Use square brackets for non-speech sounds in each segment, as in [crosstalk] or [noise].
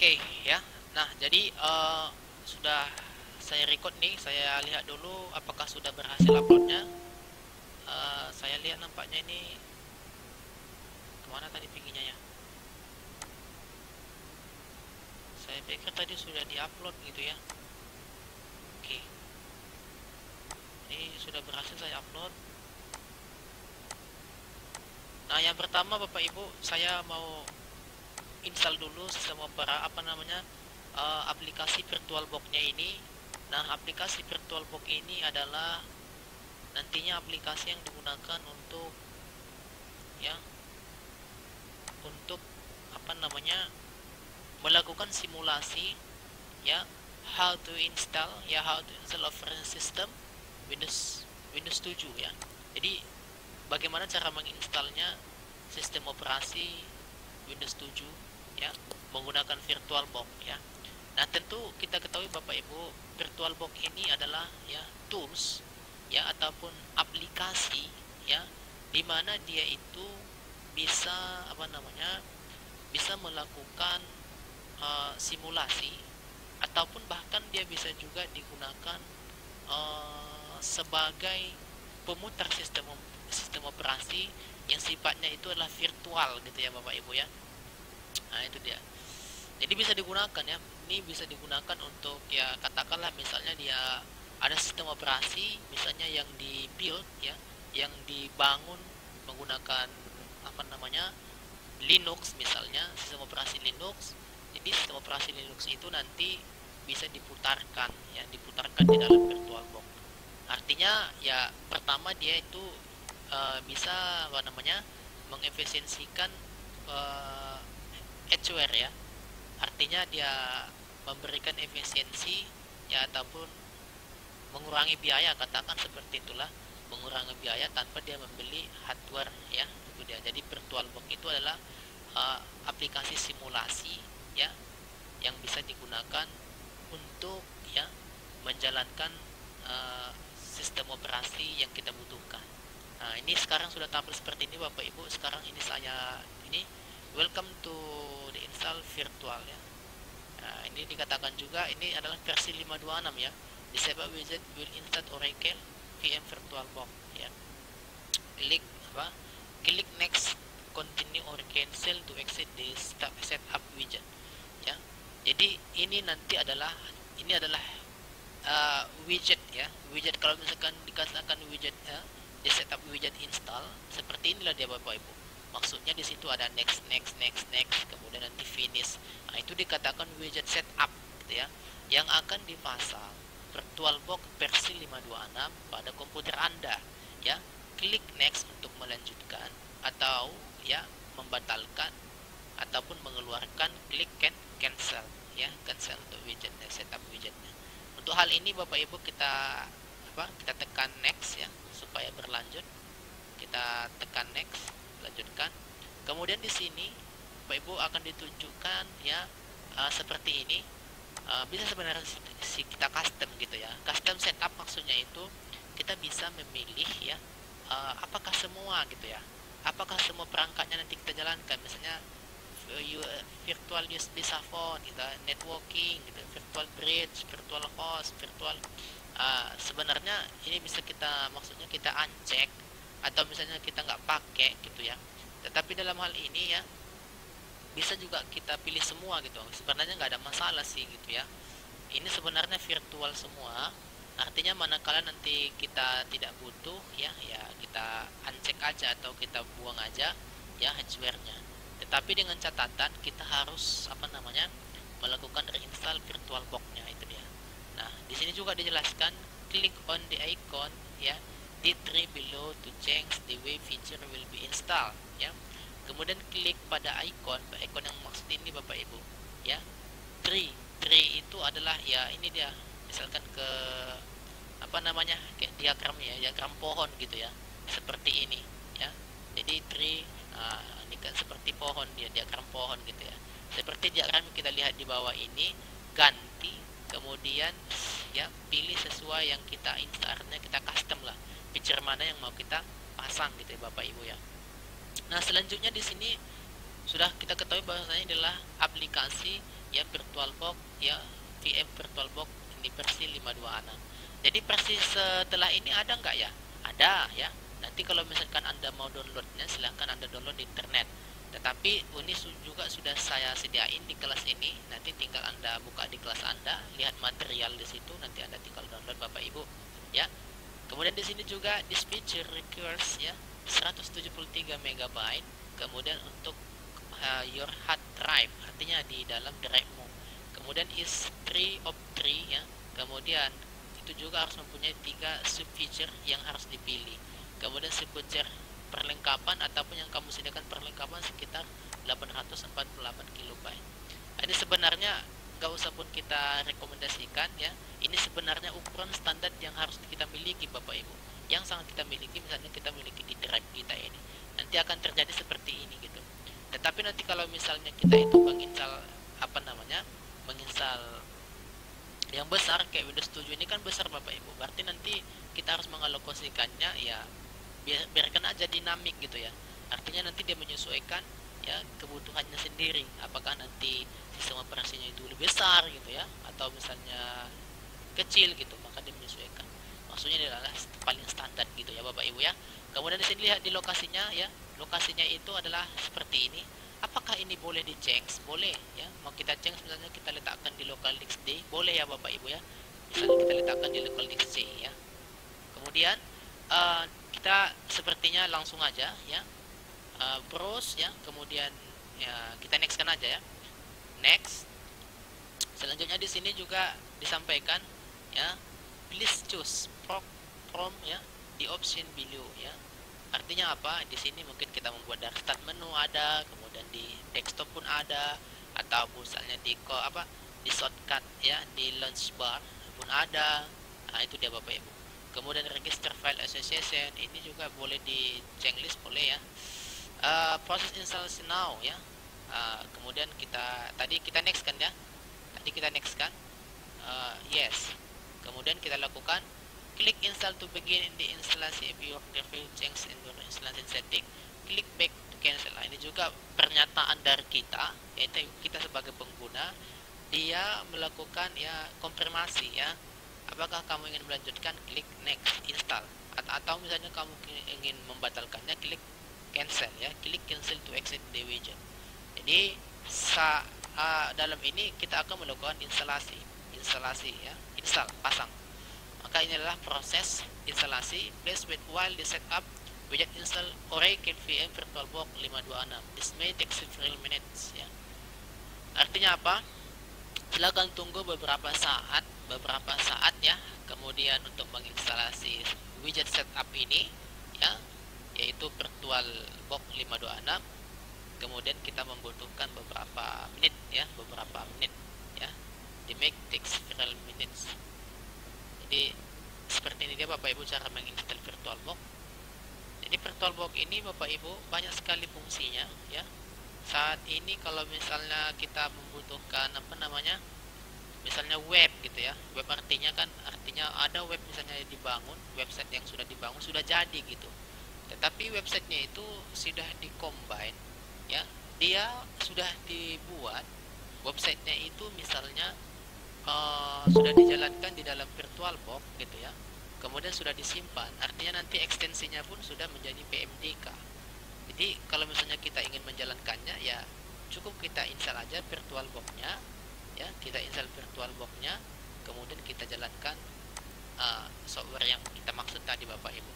Oke ya. Nah, jadi eh, sudah saya record nih. Saya lihat dulu apakah sudah berhasil uploadnya. Eh, saya lihat nampaknya ini ke mana tadi tingginya ya? Saya pikir tadi sudah diupload gitu ya. Oke. Ini sudah berhasil saya upload. Nah, yang pertama Bapak Ibu, saya mau install dulu sistem opera apa namanya uh, aplikasi VirtualBox-nya ini. Nah, aplikasi VirtualBox ini adalah nantinya aplikasi yang digunakan untuk ya untuk apa namanya melakukan simulasi ya how to install ya how to install operating system Windows Windows 7 ya. Jadi bagaimana cara menginstalnya sistem operasi Windows 7 ya menggunakan VirtualBox ya. Nah, tentu kita ketahui Bapak Ibu, VirtualBox ini adalah ya tools ya ataupun aplikasi ya di mana dia itu bisa apa namanya? bisa melakukan uh, simulasi ataupun bahkan dia bisa juga digunakan uh, sebagai pemutar sistem sistem operasi yang sifatnya itu adalah virtual gitu ya Bapak Ibu ya nah itu dia. Jadi bisa digunakan ya. Ini bisa digunakan untuk ya katakanlah misalnya dia ada sistem operasi misalnya yang di build ya yang dibangun menggunakan apa namanya Linux misalnya sistem operasi Linux. Jadi sistem operasi Linux itu nanti bisa diputarkan ya diputarkan di dalam VirtualBox artinya ya pertama dia itu uh, bisa apa namanya mengefisiensikan uh, edgeware ya. Artinya dia memberikan efisiensi ya ataupun mengurangi biaya katakan seperti itulah mengurangi biaya tanpa dia membeli hardware ya itu dia. Jadi virtualbox itu adalah uh, aplikasi simulasi ya yang bisa digunakan untuk ya menjalankan uh, sistem operasi yang kita butuhkan. Nah ini sekarang sudah tampil seperti ini bapak ibu. Sekarang ini saya ini welcome to the install virtual ya. Nah, ini dikatakan juga ini adalah versi 526 ya. Disable widget will install Oracle VM VirtualBox ya. Klik apa? Klik next continue or cancel to exit the setup widget ya. Jadi ini nanti adalah ini adalah uh, widget ya. Widget kalau misalkan dikatakan widget ya di setup widget install seperti inilah dia bapak ibu maksudnya di situ ada next next next next kemudian nanti finish. Nah itu dikatakan widget setup gitu ya yang akan dipasang VirtualBox versi 526 pada komputer Anda ya. Klik next untuk melanjutkan atau ya membatalkan ataupun mengeluarkan klik can cancel ya cancel untuk widgetnya setup widgetnya. Untuk hal ini Bapak Ibu kita apa kita tekan next ya supaya berlanjut. Kita tekan next lanjutkan kemudian di sini Bapak Ibu akan ditunjukkan ya uh, seperti ini. Uh, bisa sebenarnya si kita custom gitu ya. Custom setup maksudnya itu kita bisa memilih ya uh, apakah semua gitu ya. Apakah semua perangkatnya nanti kita jalankan? Misalnya virtual USB phone gitu networking gitu virtual bridge virtual host virtual uh, sebenarnya ini bisa kita maksudnya kita uncheck atau misalnya kita nggak pakai gitu ya. Tetapi dalam hal ini ya bisa juga kita pilih semua gitu. Sebenarnya nggak ada masalah sih gitu ya. Ini sebenarnya virtual semua. Artinya manakala nanti kita tidak butuh ya ya kita uncheck aja atau kita buang aja ya hardware-nya. Tetapi dengan catatan kita harus apa namanya melakukan reinstall virtual box-nya itu dia. Nah di sini juga dijelaskan klik on the icon ya di tree below to change the way feature will be installed ya. Kemudian klik pada icon icon yang maksud ini bapak ibu ya. Tree tree itu adalah ya ini dia misalkan ke apa namanya kayak diagram ya diagram pohon gitu ya seperti ini ya. Jadi tree nah, ini kan seperti pohon dia diagram pohon gitu ya. Seperti diagram kita lihat di bawah ini ganti kemudian ya pilih sesuai yang kita instartnya kita custom lah feature mana yang mau kita pasang gitu ya Bapak Ibu ya. Nah, selanjutnya di sini sudah kita ketahui bahwasanya adalah aplikasi ya VirtualBox ya VM VirtualBox ini versi 526 jadi versi setelah ini ada nggak ya? Ada ya. Nanti kalau misalkan anda mau downloadnya silahkan anda download di internet. Tetapi ini juga sudah saya sediain di kelas ini. Nanti tinggal anda buka di kelas anda lihat material di situ nanti anda tinggal download bapak ibu ya kemudian di sini juga this feature requires ya 173 MB kemudian untuk uh, your hard drive artinya di dalam drive mu kemudian is 3 of 3 ya. Kemudian itu juga harus mempunyai tiga sub feature yang harus dipilih. Kemudian sub feature perlengkapan ataupun yang kamu sediakan perlengkapan sekitar 848 KB ini sebenarnya gak usah pun kita rekomendasikan ya. Ini sebenarnya ukuran standar yang harus kita miliki Bapak Ibu. Yang sangat kita miliki misalnya kita miliki di drive kita ini. Nanti akan terjadi seperti ini gitu. Tetapi nanti kalau misalnya kita itu menginstal apa namanya menginstal yang besar kayak Windows 7 ini kan besar Bapak Ibu. Berarti nanti kita harus mengalokasikannya ya biar, biarkan aja dinamik gitu ya. Artinya nanti dia menyesuaikan ya kebutuhannya sendiri. Apakah nanti sistem operasinya itu lebih besar gitu ya atau misalnya kecil gitu maka dia menyesuaikan. Maksudnya adalah paling standar gitu ya Bapak Ibu ya. Kemudian di sini lihat di lokasinya ya lokasinya itu adalah seperti ini. Apakah ini boleh di change boleh ya mau kita change misalnya kita letakkan di local disk D boleh ya Bapak Ibu ya. Misalnya kita letakkan di local disk C ya. Kemudian uh, kita sepertinya langsung aja ya uh, browse ya kemudian ya kita next kan aja ya next. Selanjutnya di sini juga disampaikan ya. Please choose from, from ya di option below ya. Artinya apa? Di sini mungkin kita membuat dari start menu ada kemudian di desktop pun ada atau misalnya di apa di shortcut ya di launch bar pun ada. Nah itu dia bapak ibu. Kemudian register file association ini juga boleh di checklist boleh ya. Uh, proses installation now ya uh, kemudian kita tadi kita next kan ya? Tadi kita next kan? Uh, yes. Kemudian kita lakukan klik install to begin in the installation if you have change in your installation setting klik back to cancel. Nah, ini juga pernyataan dari kita yaitu kita sebagai pengguna dia melakukan ya konfirmasi ya. Apakah kamu ingin melanjutkan? Klik next install. Atau misalnya kamu ingin membatalkannya klik cancel ya. Klik cancel to exit the widget jadi sa uh, dalam ini kita akan melakukan instalasi. Instalasi ya. Install pasang. Maka ini adalah proses instalasi. Please wait while the setup. Widget install Oracle VM VirtualBox 526 this may take several minutes ya. Artinya apa? Silakan tunggu beberapa saat beberapa saat ya. Kemudian untuk menginstalasi widget setup ini ya. Yaitu virtual box 526 kemudian kita membutuhkan beberapa menit ya beberapa menit ya di make takes several minutes. Jadi seperti ini dia Bapak Ibu cara menginstal VirtualBox jadi VirtualBox ini Bapak Ibu banyak sekali fungsinya ya. Saat ini kalau misalnya kita membutuhkan apa namanya misalnya web gitu ya. Web artinya kan artinya ada web misalnya dibangun website yang sudah dibangun sudah jadi gitu. Tetapi websitenya itu sudah dikombine ya dia sudah dibuat websitenya itu misalnya uh, sudah dijalankan di dalam virtual box gitu ya. Kemudian sudah disimpan artinya nanti ekstensinya pun sudah menjadi PMDK jadi kalau misalnya kita ingin menjalankannya ya cukup kita install aja virtual boxnya ya kita install virtual boxnya kemudian kita jalankan uh, software yang kita maksud tadi bapak ibu.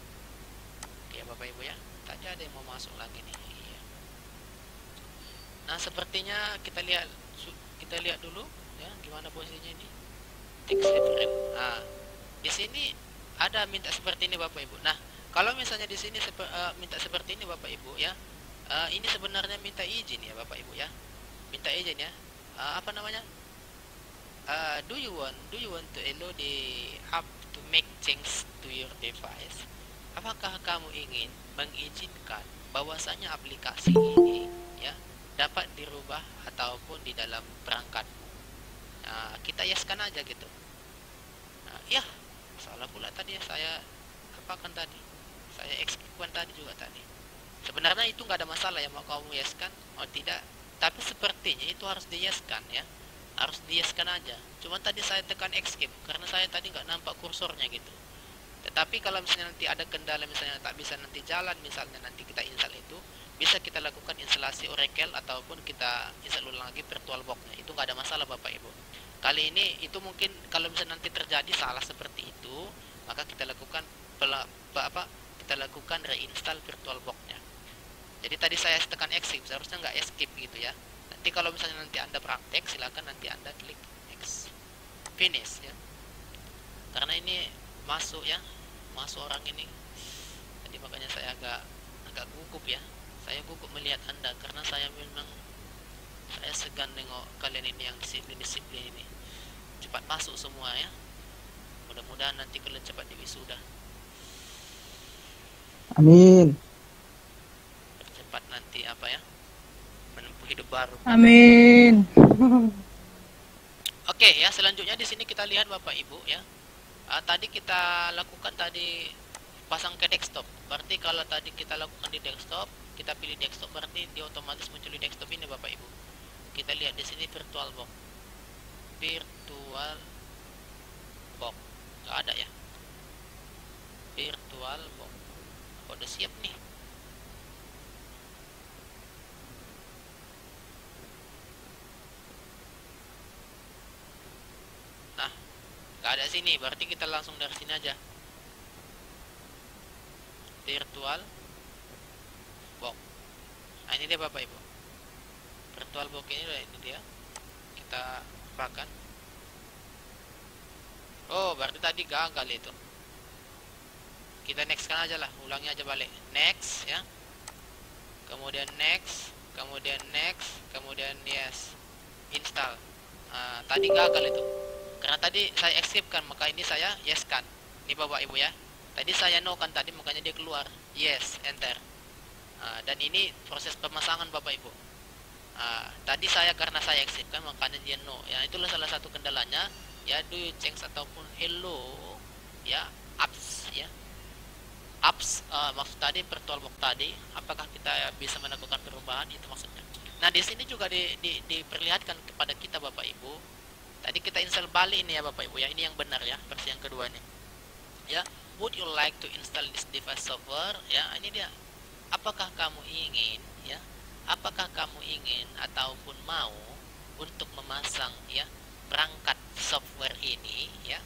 Oke bapak ibu ya tadi ada yang mau masuk lagi nih. Nah sepertinya kita lihat kita lihat dulu ya gimana posisinya ini text frame nah di sini ada minta seperti ini bapak ibu nah kalau misalnya di sini uh, minta seperti ini Bapak Ibu ya. Uh, ini sebenarnya minta izin ya Bapak Ibu ya. Minta izin ya. Uh, apa namanya? Uh, do you want do you want to allow the app to make change to your device? Apakah kamu ingin mengizinkan bahwasanya aplikasi ini ya dapat dirubah ataupun di dalam perangkatmu? Nah, kita yaskan aja gitu. Nah, ya, salah pula tadi ya saya apakan tadi. Saya eksekutikan tadi juga tadi. Sebenarnya itu nggak ada masalah ya mau kamu yeskan oh tidak. Tapi sepertinya itu harus diyeskan ya. Harus diyeskan aja. Cuman tadi saya tekan escape karena saya tadi nggak nampak kursornya gitu. Tetapi kalau misalnya nanti ada kendala misalnya tak bisa nanti jalan misalnya nanti kita install itu bisa kita lakukan instalasi Oracle ataupun kita install ulang lagi VirtualBox-nya itu nggak ada masalah Bapak Ibu. Kali ini itu mungkin kalau misalnya nanti terjadi salah seperti itu maka kita lakukan apa kita lakukan reinstall VirtualBox-nya jadi tadi saya tekan exit seharusnya nggak escape gitu ya. Nanti kalau misalnya nanti anda praktek silakan nanti anda klik X finish ya. Karena ini masuk ya masuk orang ini. Jadi makanya saya agak agak gugup ya saya gugup melihat anda karena saya memang saya segan nengok kalian ini yang disiplin-disiplin ini cepat masuk semua ya mudah-mudahan nanti kalian cepat diwisuda amin cepat nanti apa ya menempuh hidup baru. Amin. [laughs] Oke ya selanjutnya di sini kita lihat bapak ibu ya. Uh, tadi kita lakukan tadi pasang ke desktop. Berarti kalau tadi kita lakukan di desktop, kita pilih desktop berarti dia otomatis muncul di desktop ini bapak ibu. Kita lihat di sini virtual box. Virtual box. Gak ada ya. Virtual box. Oh, udah siap nih. Gak ada sini, berarti kita langsung dari sini aja. Virtual. Nah ini dia Bapak Ibu. Virtual box ini ini dia. Kita bahkan. Oh, berarti tadi gagal itu. Kita next kan aja lah, ulangi aja balik. Next ya. Kemudian next, kemudian next, kemudian yes. Install. Nah, tadi gagal itu karena tadi saya escape kan maka ini saya yes kan ini bapak ibu ya tadi saya no kan tadi makanya dia keluar yes enter uh, dan ini proses pemasangan bapak ibu uh, tadi saya karena saya escape kan makanya dia no ya itulah salah satu kendalanya ya do you change ataupun hello ya apps ya apps uh, maksud tadi virtual box tadi apakah kita bisa melakukan perubahan itu maksudnya nah di sini juga di, di, diperlihatkan kepada kita bapak ibu Tadi kita install balik ini ya Bapak Ibu ya. Ini yang benar ya, versi yang kedua nih. Ya, would you like to install this device software? Ya, ini dia. Apakah kamu ingin ya? Apakah kamu ingin ataupun mau untuk memasang ya perangkat software ini ya?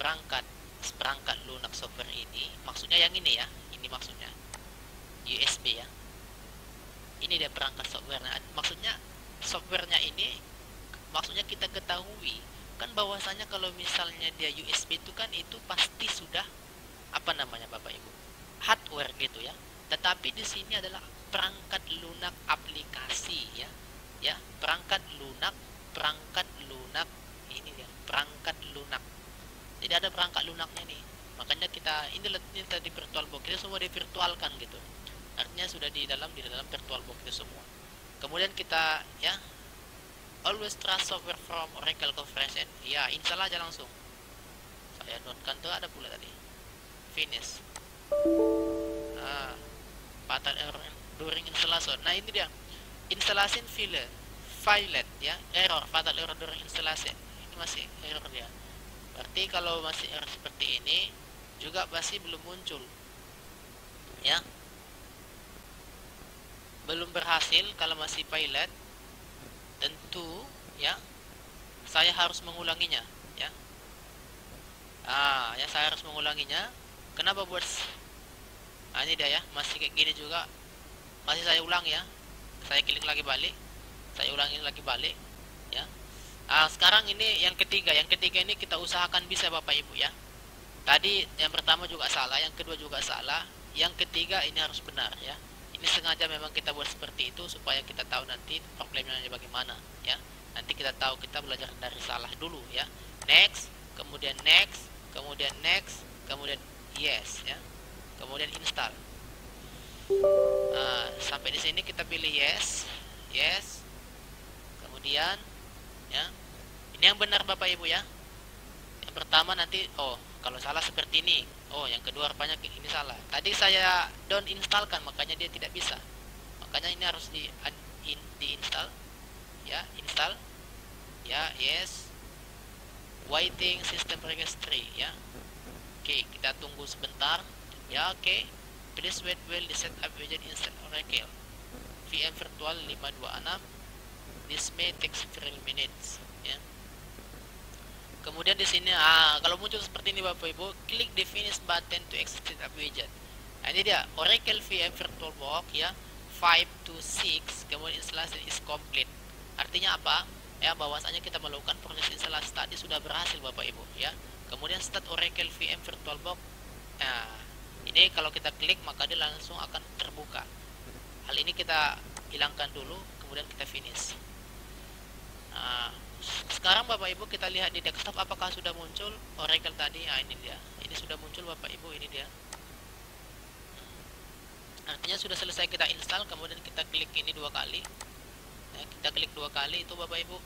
Perangkat perangkat lunak software ini, maksudnya yang ini ya. Ini maksudnya USB ya. Ini dia perangkat software. Nah, maksudnya softwarenya ini maksudnya kita ketahui kan bahwasanya kalau misalnya dia USB itu kan itu pasti sudah apa namanya Bapak Ibu hardware gitu ya. Tetapi di sini adalah perangkat lunak aplikasi ya. Ya perangkat lunak perangkat lunak ini dia perangkat lunak. Jadi ada perangkat lunaknya nih. Makanya kita ini ini tadi virtual box kita semua divirtualkan gitu. Artinya sudah di dalam di dalam virtual box itu semua. Kemudian kita ya always trust software from Oracle Corporation ya install aja langsung. Saya downkan tuh ada pula tadi. Finish nah fatal error during installation. Nah ini dia. Installation file. File ya. Error. Fatal error during installation. Ini masih error dia. Berarti kalau masih error seperti ini juga masih belum muncul. Ya. Belum berhasil kalau masih pilot tentu ya saya harus mengulanginya ya. Ah ya saya harus mengulanginya kenapa buat nah, ini dia ya masih kayak gini juga. Masih saya ulang ya. Saya klik lagi balik. Saya ulangi lagi balik ya. Ah, sekarang ini yang ketiga. Yang ketiga ini kita usahakan bisa bapak ibu ya. Tadi yang pertama juga salah yang kedua juga salah. Yang ketiga ini harus benar ya. Ini sengaja memang kita buat seperti itu supaya kita tahu nanti problemnya bagaimana ya. Nanti kita tahu kita belajar dari salah dulu ya. Next kemudian next kemudian next kemudian yes ya. Kemudian install. Nah, sampai di sini kita pilih yes yes. Kemudian ya. Ini yang benar bapak ibu ya. Yang pertama nanti oh kalau salah seperti ini. Oh yang kedua rupanya ini salah. Tadi saya down installkan makanya dia tidak bisa. Makanya ini harus di in, di install ya install. Ya yes. Waiting system registry ya oke kita tunggu sebentar. Ya oke. Please wait while the setup widget install oracle. Vm virtual 526 this may take several minutes ya. Kemudian di sini ah kalau muncul seperti ini bapak ibu klik the finish button to exit setup widget nah, ini dia oracle vm virtualbox ya. 5 to 6 kemudian instalasi is complete. Artinya apa? Ya bahwasanya kita melakukan proses instalasi tadi sudah berhasil Bapak Ibu ya kemudian start Oracle VM VirtualBox nah ini kalau kita klik maka dia langsung akan terbuka. Hal ini kita hilangkan dulu kemudian kita finish. Nah sekarang Bapak Ibu kita lihat di desktop apakah sudah muncul Oracle tadi? Nah ini dia. Ini sudah muncul Bapak Ibu ini dia. Artinya sudah selesai kita install kemudian kita klik ini dua kali. Ya, kita klik dua kali itu bapak ibu.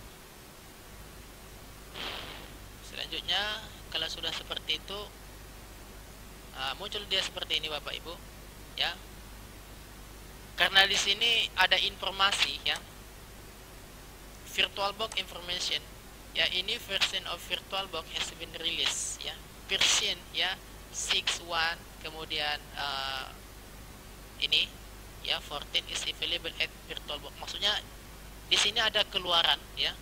Selanjutnya kalau sudah seperti itu uh, muncul dia seperti ini bapak ibu ya. Karena di sini ada informasi ya. VirtualBox information ya ini version of VirtualBox has been released ya. Version ya 61 kemudian uh, ini ya 14 is available at VirtualBox maksudnya di sini ada keluaran ya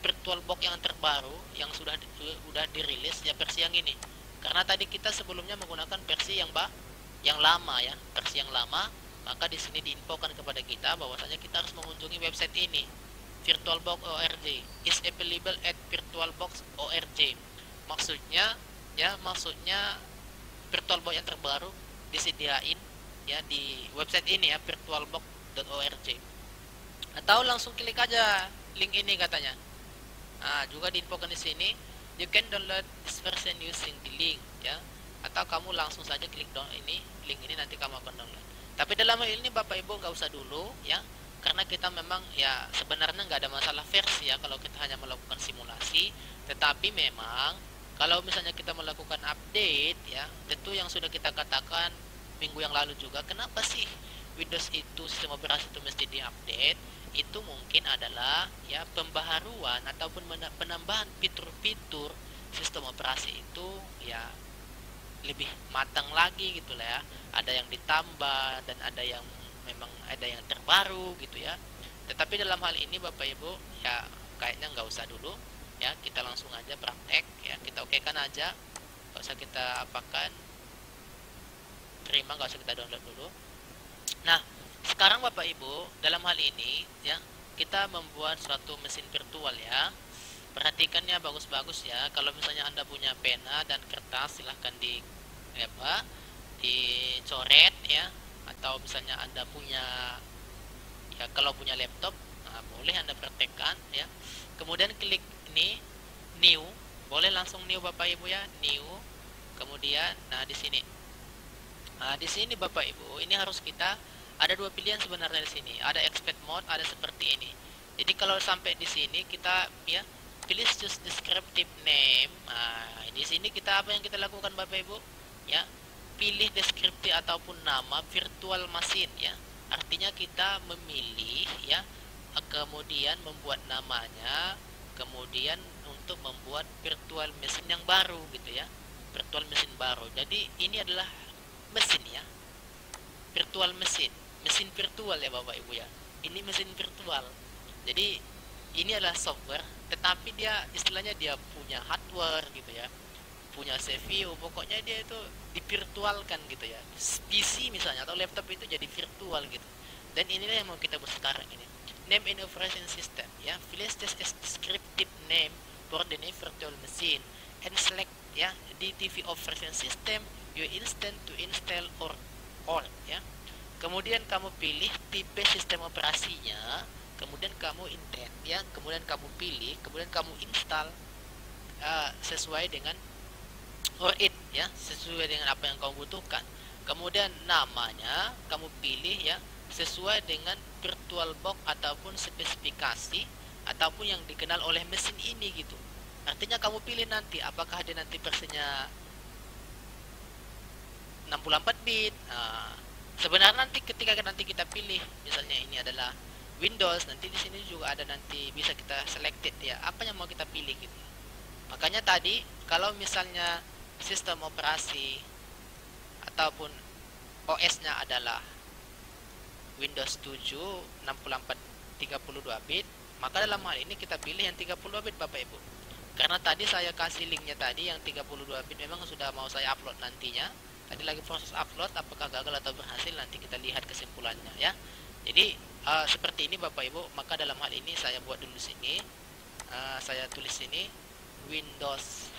VirtualBox yang terbaru yang sudah sudah dirilis ya versi yang ini. Karena tadi kita sebelumnya menggunakan versi yang bah yang lama ya versi yang lama maka di sini diinfokan kepada kita bahwasanya kita harus mengunjungi website ini VirtualBox ORG is available at VirtualBox ORG maksudnya ya maksudnya VirtualBox yang terbaru disediain ya di website ini ya virtualbox.org atau langsung klik aja link ini katanya nah juga diinfokan di sini you can download this version using the link ya. Atau kamu langsung saja klik down ini link ini nanti kamu akan download. Tapi dalam hal ini bapak ibu nggak usah dulu ya. Karena kita memang ya sebenarnya nggak ada masalah versi ya kalau kita hanya melakukan simulasi. Tetapi memang kalau misalnya kita melakukan update ya tentu yang sudah kita katakan minggu yang lalu juga kenapa sih Windows itu sistem operasi itu mesti diupdate itu mungkin adalah ya pembaharuan ataupun penambahan fitur-fitur sistem operasi itu ya lebih matang lagi gitu lah ya. Ada yang ditambah dan ada yang memang ada yang terbaru gitu ya. Tetapi dalam hal ini bapak ibu ya kayaknya nggak usah dulu ya. Kita langsung aja praktek ya. Kita oke kan aja. Nggak usah kita apakan. Terima nggak usah kita download dulu. Nah sekarang bapak ibu dalam hal ini ya kita membuat suatu mesin virtual ya. Perhatikannya bagus-bagus ya. Kalau misalnya anda punya pena dan kertas silahkan di apa dicoret ya. Atau misalnya anda punya ya kalau punya laptop nah, boleh anda praktekkan ya. Kemudian klik ini new. Boleh langsung new bapak ibu ya. New. Kemudian nah di sini. Nah, di sini Bapak Ibu, ini harus kita ada dua pilihan sebenarnya di sini. Ada expect mode, ada seperti ini. Jadi kalau sampai di sini kita ya pilih choose descriptive name. Nah, di sini kita apa yang kita lakukan Bapak Ibu? Ya, pilih deskripsi ataupun nama virtual machine ya. Artinya kita memilih ya kemudian membuat namanya kemudian untuk membuat virtual machine yang baru gitu ya virtual machine baru jadi ini adalah mesin ya virtual mesin mesin virtual ya bapak ibu ya. Ini mesin virtual. Jadi ini adalah software tetapi dia istilahnya dia punya hardware gitu ya. Punya CPU pokoknya dia itu divirtualkan gitu ya. PC misalnya atau laptop itu jadi virtual gitu. Dan inilah yang mau kita buat sekarang ini. Name in operation system ya. Flash test as descriptive name for the virtual machine. And select ya di TV operation system you instant to install or on ya kemudian kamu pilih tipe sistem operasinya kemudian kamu intent ya. Kemudian kamu pilih kemudian kamu install uh, sesuai dengan or it ya. Sesuai dengan apa yang kamu butuhkan. Kemudian namanya kamu pilih ya sesuai dengan virtual box ataupun spesifikasi ataupun yang dikenal oleh mesin ini gitu. Artinya kamu pilih nanti apakah dia nanti versinya 64 bit nah, sebenarnya nanti ketika nanti kita pilih misalnya ini adalah Windows nanti di sini juga ada nanti bisa kita selected ya apa yang mau kita pilih gitu. Makanya tadi kalau misalnya sistem operasi ataupun OS-nya adalah Windows 7 64 32 bit maka dalam hal ini kita pilih yang 32 bit Bapak Ibu. Karena tadi saya kasih linknya tadi yang 32 bit memang sudah mau saya upload nantinya tadi lagi proses upload apakah gagal atau berhasil nanti kita lihat kesimpulannya ya. Jadi uh, seperti ini Bapak Ibu maka dalam hal ini saya buat dulu sini uh, saya tulis sini Windows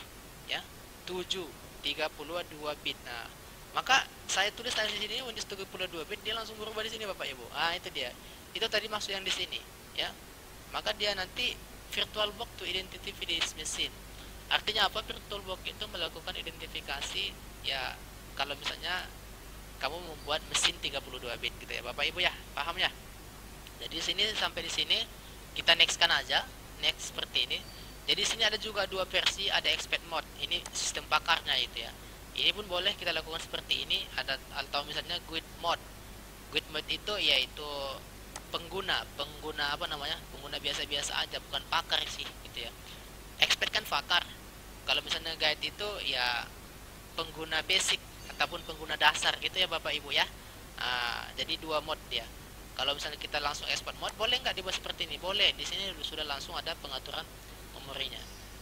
ya 7 32 bit. Nah maka saya tulis tadi sini Windows 32 bit dia langsung berubah di sini Bapak Ibu. Ah itu dia. Itu tadi maksud yang di sini ya. Maka dia nanti virtualbox to identify this machine. Artinya apa? Virtualbox itu melakukan identifikasi ya kalau misalnya kamu membuat mesin 32 bit gitu ya Bapak Ibu ya paham ya? Jadi sini sampai di sini kita nextkan aja next seperti ini. Jadi sini ada juga dua versi ada expert mode ini sistem pakarnya itu ya. Ini pun boleh kita lakukan seperti ini ada atau misalnya guide mode. Guide mode itu yaitu pengguna pengguna apa namanya pengguna biasa-biasa aja bukan pakar sih gitu ya. Expert kan pakar. Kalau misalnya guide itu ya pengguna basic ataupun pengguna dasar gitu ya Bapak Ibu ya. Nah, jadi dua mod dia. Kalau misalnya kita langsung export mod, boleh nggak dibuat seperti ini? Boleh. Di sini sudah langsung ada pengaturan memorinya.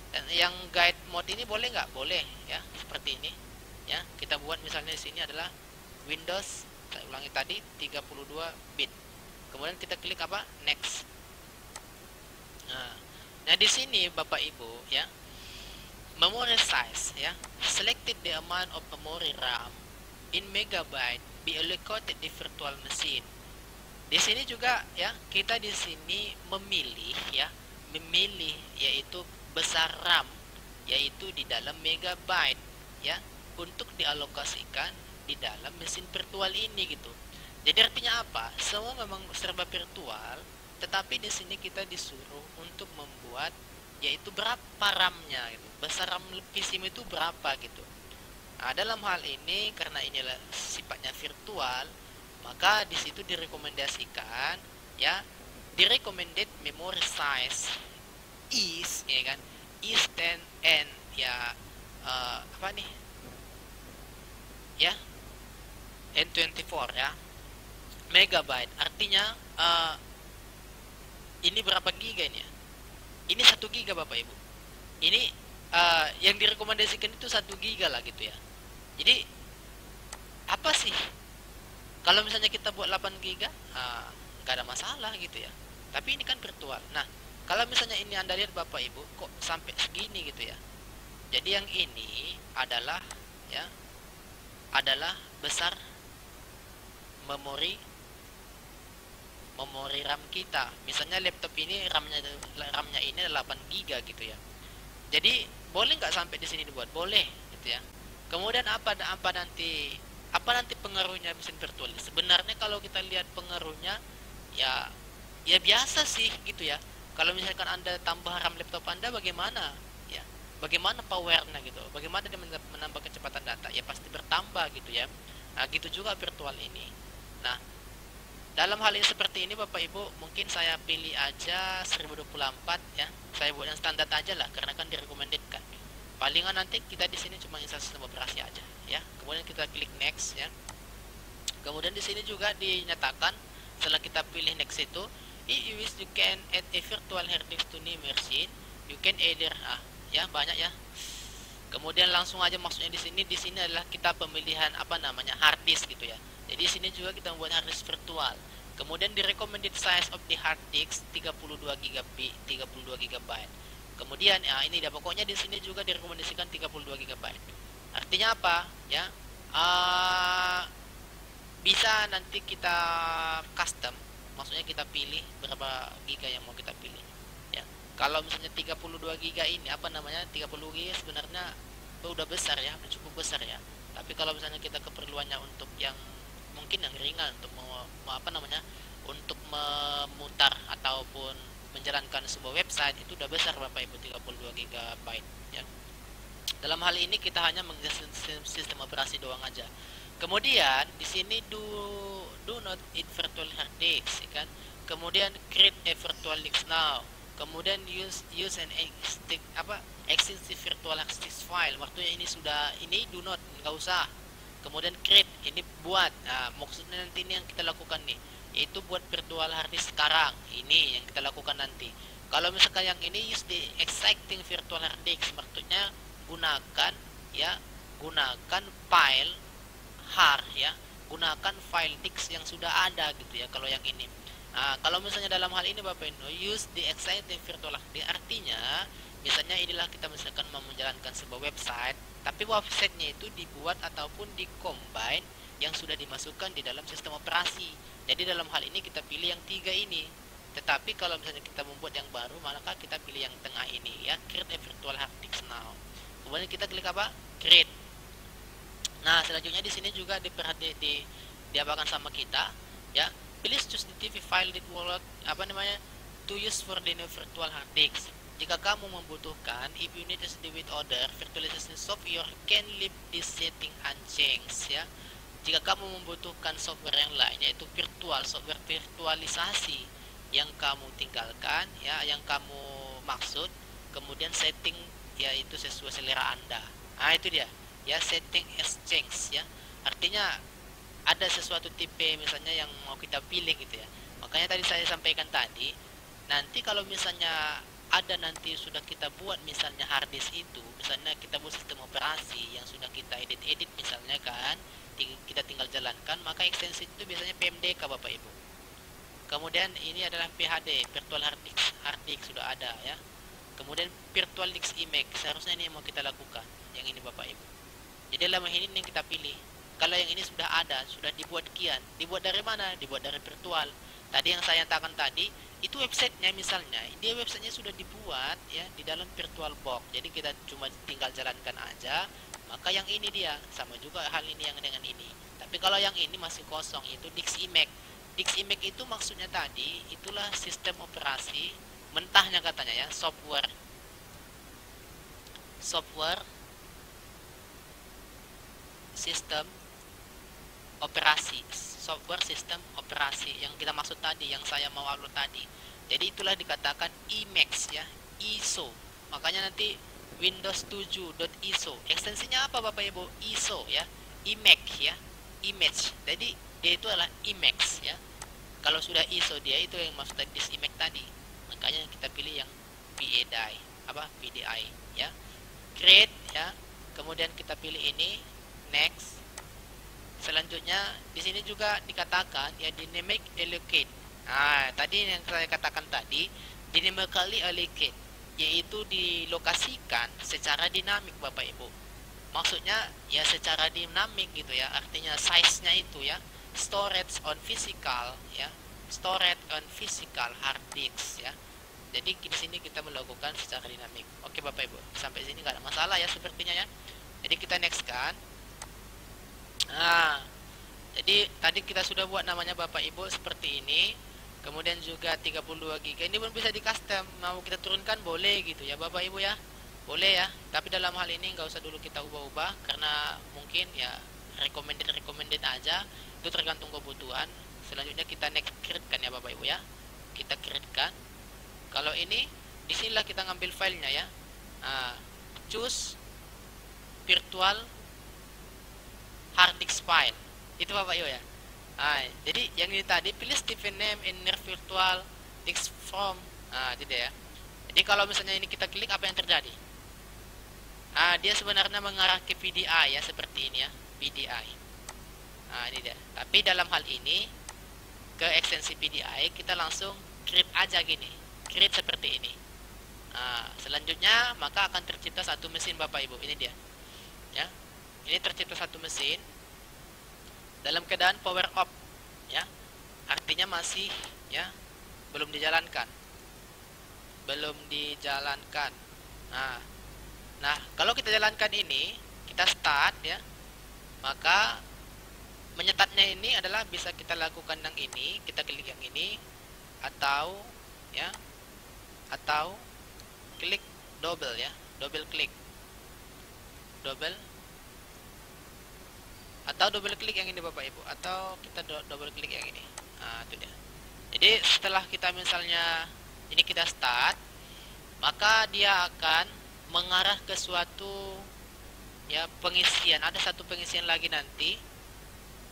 Dan yang guide mod ini boleh nggak? Boleh ya, seperti ini. Ya, kita buat misalnya di sini adalah Windows saya ulangi tadi 32 bit. Kemudian kita klik apa? Next. Nah, nah di sini Bapak Ibu ya, memory size ya. Selected the amount of memory RAM in megabyte be allocated di virtual machine. Di sini juga ya kita di sini memilih ya memilih yaitu besar RAM yaitu di dalam megabyte ya untuk dialokasikan di dalam mesin virtual ini gitu. Jadi artinya apa? Semua memang serba virtual tetapi di sini kita disuruh untuk membuat yaitu berapa RAM-nya gitu. Besar RAM PC itu berapa gitu. Nah, dalam hal ini karena inilah sifatnya virtual, maka di situ direkomendasikan ya the recommended memory size is ya kan is 10 n ya uh, apa nih ya N24 ya megabyte artinya uh, ini berapa giga ini ya ini satu giga bapak ibu. Ini uh, yang direkomendasikan itu satu giga lah gitu ya. Jadi apa sih? Kalau misalnya kita buat 8 giga uh, nggak ada masalah gitu ya. Tapi ini kan virtual. Nah kalau misalnya ini anda lihat bapak ibu kok sampai segini gitu ya? Jadi yang ini adalah ya adalah besar memori memori RAM kita. Misalnya laptop ini RAM-nya RAM-nya ini 8 GB gitu ya. Jadi boleh nggak sampai di sini dibuat? Boleh gitu ya. Kemudian apa apa nanti apa nanti pengaruhnya mesin virtual? Sebenarnya kalau kita lihat pengaruhnya ya ya biasa sih gitu ya. Kalau misalkan Anda tambah RAM laptop Anda bagaimana? Ya. Bagaimana powernya gitu? Bagaimana dia menambah kecepatan data? Ya pasti bertambah gitu ya. Nah, gitu juga virtual ini. Nah, dalam hal ini seperti ini Bapak Ibu mungkin saya pilih aja 1024 ya. Saya buat yang standar aja lah karena kan direkomendasikan. Palingan nanti kita di sini cuma install sistem operasi aja ya. Kemudian kita klik next ya. Kemudian di sini juga dinyatakan setelah kita pilih next itu if you wish you can add a virtual hard disk to new machine you can either ah ya banyak ya. Kemudian langsung aja maksudnya di sini di sini adalah kita pemilihan apa namanya hard disk gitu ya jadi sini juga kita membuat hard disk virtual. Kemudian di recommended size of the hard disk 32 GB 32 GB kemudian ya ini dia. Pokoknya di sini juga direkomendasikan 32 GB artinya apa? Ya uh, bisa nanti kita custom. Maksudnya kita pilih berapa giga yang mau kita pilih. Ya kalau misalnya 32 giga ini apa namanya 30 giga sebenarnya udah besar ya cukup besar ya. Tapi kalau misalnya kita keperluannya untuk yang mungkin yang ringan untuk mau, mau apa namanya untuk memutar ataupun menjalankan sebuah website itu udah besar Bapak Ibu 32 GB ya. Dalam hal ini kita hanya menggunakan sistem, operasi doang aja. kemudian di sini do do not in virtual hard disk ya kan kemudian create a virtual disk now kemudian use use an extend apa extensive virtual hard disk file waktunya ini sudah ini do not nggak usah kemudian create ini buat nah, maksudnya nanti ini yang kita lakukan nih yaitu buat virtual hard disk sekarang ini yang kita lakukan nanti. Kalau misalkan yang ini use the exciting virtual hard disk maksudnya gunakan ya gunakan file hard ya gunakan file disk yang sudah ada gitu ya kalau yang ini. Nah kalau misalnya dalam hal ini bapak ibu use the exciting virtual hard disk artinya misalnya inilah kita misalkan mau menjalankan sebuah website tapi websitenya itu dibuat ataupun dikombine yang sudah dimasukkan di dalam sistem operasi. Jadi dalam hal ini kita pilih yang tiga ini. Tetapi kalau misalnya kita membuat yang baru maka kita pilih yang tengah ini ya create a virtual hard disk now. Kemudian kita klik apa? Create. Nah selanjutnya di sini juga diperhati di diapakan sama kita ya. Please choose the TV file that wallet apa namanya to use for the new virtual hard disk jika kamu membutuhkan if you need do with other virtualization software can leave this setting unchanged ya. Jika kamu membutuhkan software yang lain yaitu virtual software virtualisasi yang kamu tinggalkan ya yang kamu maksud kemudian setting yaitu sesuai selera anda. Nah itu dia ya setting exchange ya. Artinya ada sesuatu tipe misalnya yang mau kita pilih gitu ya. Makanya tadi saya sampaikan tadi nanti kalau misalnya ada nanti sudah kita buat misalnya hard disk itu misalnya kita buat sistem operasi yang sudah kita edit-edit misalnya kan kita tinggal jalankan maka ekstensi itu biasanya PMDK Bapak Ibu. Kemudian ini adalah PHD virtual hard disk hard disk sudah ada ya. Kemudian virtual disk image seharusnya ini yang mau kita lakukan yang ini Bapak Ibu. Jadi dalam ini yang kita pilih. Kalau yang ini sudah ada sudah dibuat kian dibuat dari mana? Dibuat dari virtual tadi yang saya katakan tadi itu websitenya misalnya. Dia websitenya sudah dibuat ya di dalam virtual box. Jadi kita cuma tinggal jalankan aja maka yang ini dia. Sama juga hal ini yang dengan ini. Tapi kalau yang ini masih kosong itu Dix Image Dix Image itu maksudnya tadi itulah sistem operasi mentahnya katanya ya software. Software sistem operasi software sistem operasi yang kita maksud tadi yang saya mau upload tadi. Jadi itulah dikatakan Emacs ya ISO makanya nanti Windows 7.ISO ekstensinya apa Bapak Ibu? ISO ya Emacs ya image. Jadi dia itu adalah Emacs ya. Kalau sudah ISO dia itu yang maksud tadi Emacs tadi. Makanya kita pilih yang PDI apa? PDI ya. Create ya. Kemudian kita pilih ini next selanjutnya di sini juga dikatakan ya dynamic allocate nah tadi yang saya katakan tadi dynamically allocate yaitu dilokasikan secara dinamik Bapak Ibu. Maksudnya ya secara dinamik gitu ya artinya size nya itu ya storage on physical ya storage on physical hard disk ya. Jadi di sini kita melakukan secara dinamik. Oke Bapak Ibu sampai sini nggak ada masalah ya sepertinya ya. Jadi kita next kan Nah, jadi tadi kita sudah buat namanya Bapak Ibu seperti ini. Kemudian juga 32 GB. Ini pun bisa di custom. Mau kita turunkan boleh gitu ya Bapak Ibu ya. Boleh ya. Tapi dalam hal ini nggak usah dulu kita ubah-ubah karena mungkin ya recommended recommended aja. Itu tergantung kebutuhan. Selanjutnya kita next create ya Bapak Ibu ya. Kita create. Kalau ini di sinilah kita ngambil filenya ya. Nah, choose virtual hard disk file itu bapak ibu ya? Nah, jadi yang ini tadi pilih Stephen name in virtual disk from nah tidak ya. Jadi kalau misalnya ini kita klik apa yang terjadi? Nah dia sebenarnya mengarah ke VDI ya seperti ini ya VDI nah ini dia. Tapi dalam hal ini ke ekstensi VDI kita langsung create aja gini. Create seperti ini. Nah selanjutnya maka akan tercipta satu mesin bapak ibu. Ini dia. Ya ini tercipta satu mesin dalam keadaan power off ya. Artinya masih ya belum dijalankan. Belum dijalankan. Nah nah kalau kita jalankan ini kita start ya maka menyetatnya ini adalah bisa kita lakukan yang ini kita klik yang ini atau ya atau klik double ya double klik. Double atau double klik yang ini Bapak Ibu. Atau kita do double klik yang ini. Nah itu dia. Jadi setelah kita misalnya ini kita start maka dia akan mengarah ke suatu ya pengisian. Ada satu pengisian lagi nanti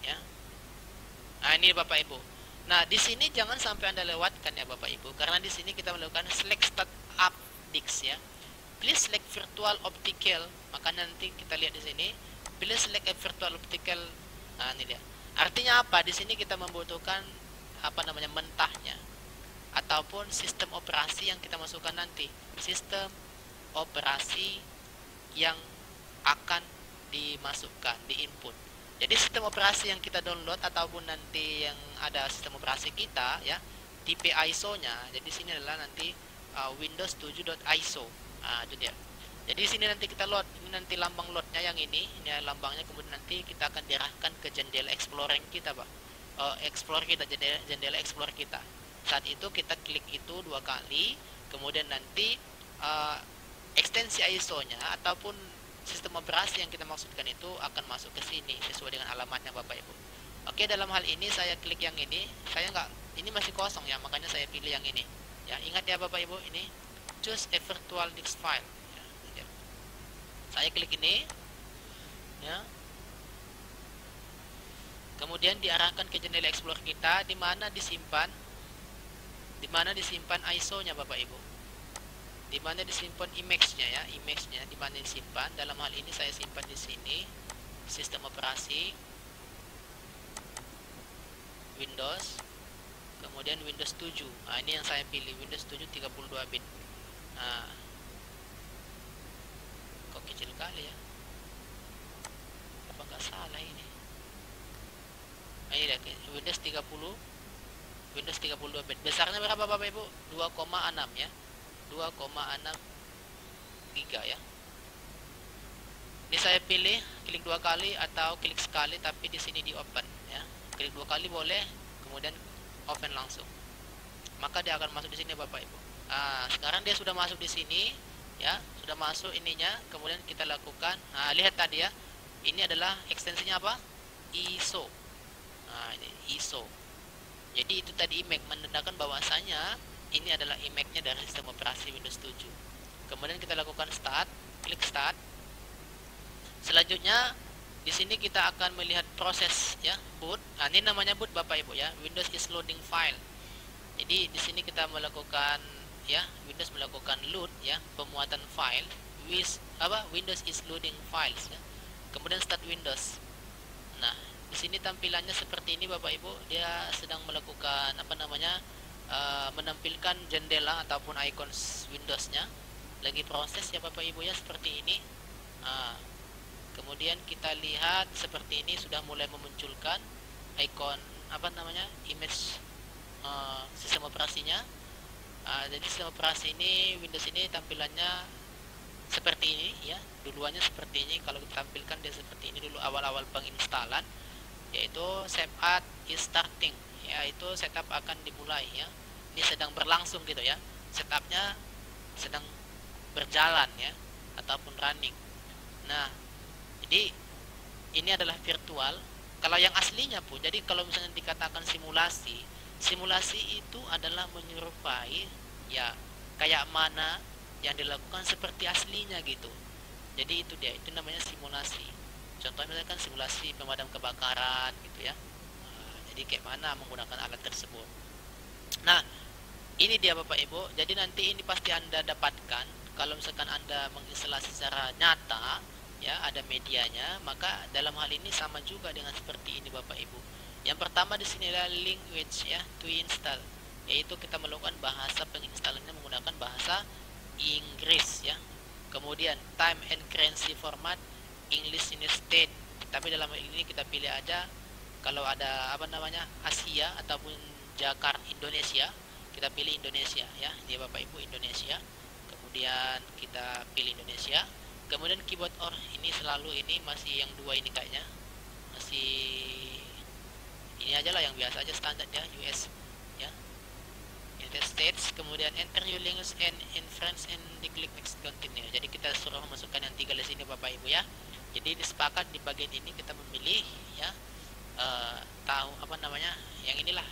ya. Nah ini Bapak Ibu. Nah di sini jangan sampai anda lewatkan ya Bapak Ibu. Karena di sini kita melakukan select start up dix ya. Please select virtual optical. Maka nanti kita lihat di sini please select a virtual optical nah ini dia. Artinya apa? Di sini kita membutuhkan apa namanya mentahnya. Ataupun sistem operasi yang kita masukkan nanti. Sistem operasi yang akan dimasukkan di input. Jadi sistem operasi yang kita download ataupun nanti yang ada sistem operasi kita ya tipe ISO nya jadi sini adalah nanti uh, Windows 7.ISO nah itu dia jadi sini nanti kita load ini nanti lambang loadnya yang ini ini lambangnya kemudian nanti kita akan diarahkan ke jendela exploring kita pak uh, explore kita jendela, jendela explore kita saat itu kita klik itu dua kali kemudian nanti uh, ekstensi ISO nya ataupun sistem operasi yang kita maksudkan itu akan masuk ke sini sesuai dengan alamatnya Bapak Ibu. Oke, dalam hal ini saya klik yang ini, saya nggak ini masih kosong ya, makanya saya pilih yang ini. Ya, ingat ya Bapak Ibu, ini choose a virtual disk file. Ya, ya. Saya klik ini, ya. Kemudian diarahkan ke jendela Explorer kita, di mana disimpan, di mana disimpan ISO-nya Bapak Ibu di mana disimpan image-nya ya, image-nya di mana disimpan. Dalam hal ini saya simpan di sini sistem operasi Windows kemudian Windows 7. Nah, ini yang saya pilih Windows 7 32 bit. Nah, kok kecil kali ya? Apa nggak salah ini? Ini deh, Windows 30 Windows 32 bit. Besarnya berapa Bapak Ibu? 2,6 ya. 2,6 giga ya ini saya pilih klik dua kali atau klik sekali tapi di sini di open ya klik dua kali boleh kemudian open langsung maka dia akan masuk di sini bapak ibu nah, sekarang dia sudah masuk di sini ya sudah masuk ininya kemudian kita lakukan. Nah, lihat tadi ya ini adalah ekstensinya apa? ISO nah ini ISO jadi itu tadi image menandakan bahwasanya ini adalah image-nya dari sistem operasi Windows 7 kemudian kita lakukan start klik start. Selanjutnya di sini kita akan melihat proses ya boot. Nah, ini namanya boot Bapak Ibu ya. Windows is loading file. Jadi di sini kita melakukan ya Windows melakukan load ya pemuatan file with apa Windows is loading files ya. Kemudian start Windows. Nah di sini tampilannya seperti ini Bapak Ibu. Dia sedang melakukan apa namanya uh, menampilkan jendela ataupun icon Windows-nya. Lagi proses ya Bapak Ibu ya seperti ini. Uh, kemudian kita lihat seperti ini sudah mulai memunculkan icon apa namanya image uh, sistem operasinya uh, jadi sistem operasi ini Windows ini tampilannya seperti ini ya. Duluannya seperti ini. Kalau kita tampilkan dia seperti ini dulu awal-awal penginstalan yaitu setup is starting ya. Itu setup akan dimulai ya. Ini sedang berlangsung gitu ya. Setupnya sedang berjalan ya ataupun running. Nah jadi ini adalah virtual. Kalau yang aslinya pun jadi kalau misalnya dikatakan simulasi simulasi itu adalah menyerupai ya kayak mana yang dilakukan seperti aslinya gitu. Jadi itu dia itu namanya simulasi. Contohnya misalkan simulasi pemadam kebakaran gitu ya. Jadi kayak mana menggunakan alat tersebut. Nah ini dia Bapak Ibu. Jadi nanti ini pasti Anda dapatkan kalau misalkan Anda menginstalasi secara nyata ya ada medianya maka dalam hal ini sama juga dengan seperti ini Bapak Ibu yang pertama di sini adalah language ya to install. Yaitu kita melakukan bahasa penginstalannya menggunakan bahasa Inggris ya. Kemudian time and currency format English in state. Tapi dalam ini kita pilih aja kalau ada apa namanya Asia ataupun Jakarta Indonesia kita pilih Indonesia ya. Ini Bapak Ibu Indonesia. Kemudian kita pilih Indonesia. Kemudian keyboard or ini selalu ini masih yang dua ini kayaknya. Masih ini aja lah yang biasa aja standar ya US ya. United States kemudian enter your language and in France and di klik next continue. Jadi kita suruh masukkan yang tiga list ini Bapak Ibu ya. Jadi disepakat di bagian ini kita memilih ya uh, tahu apa namanya yang inilah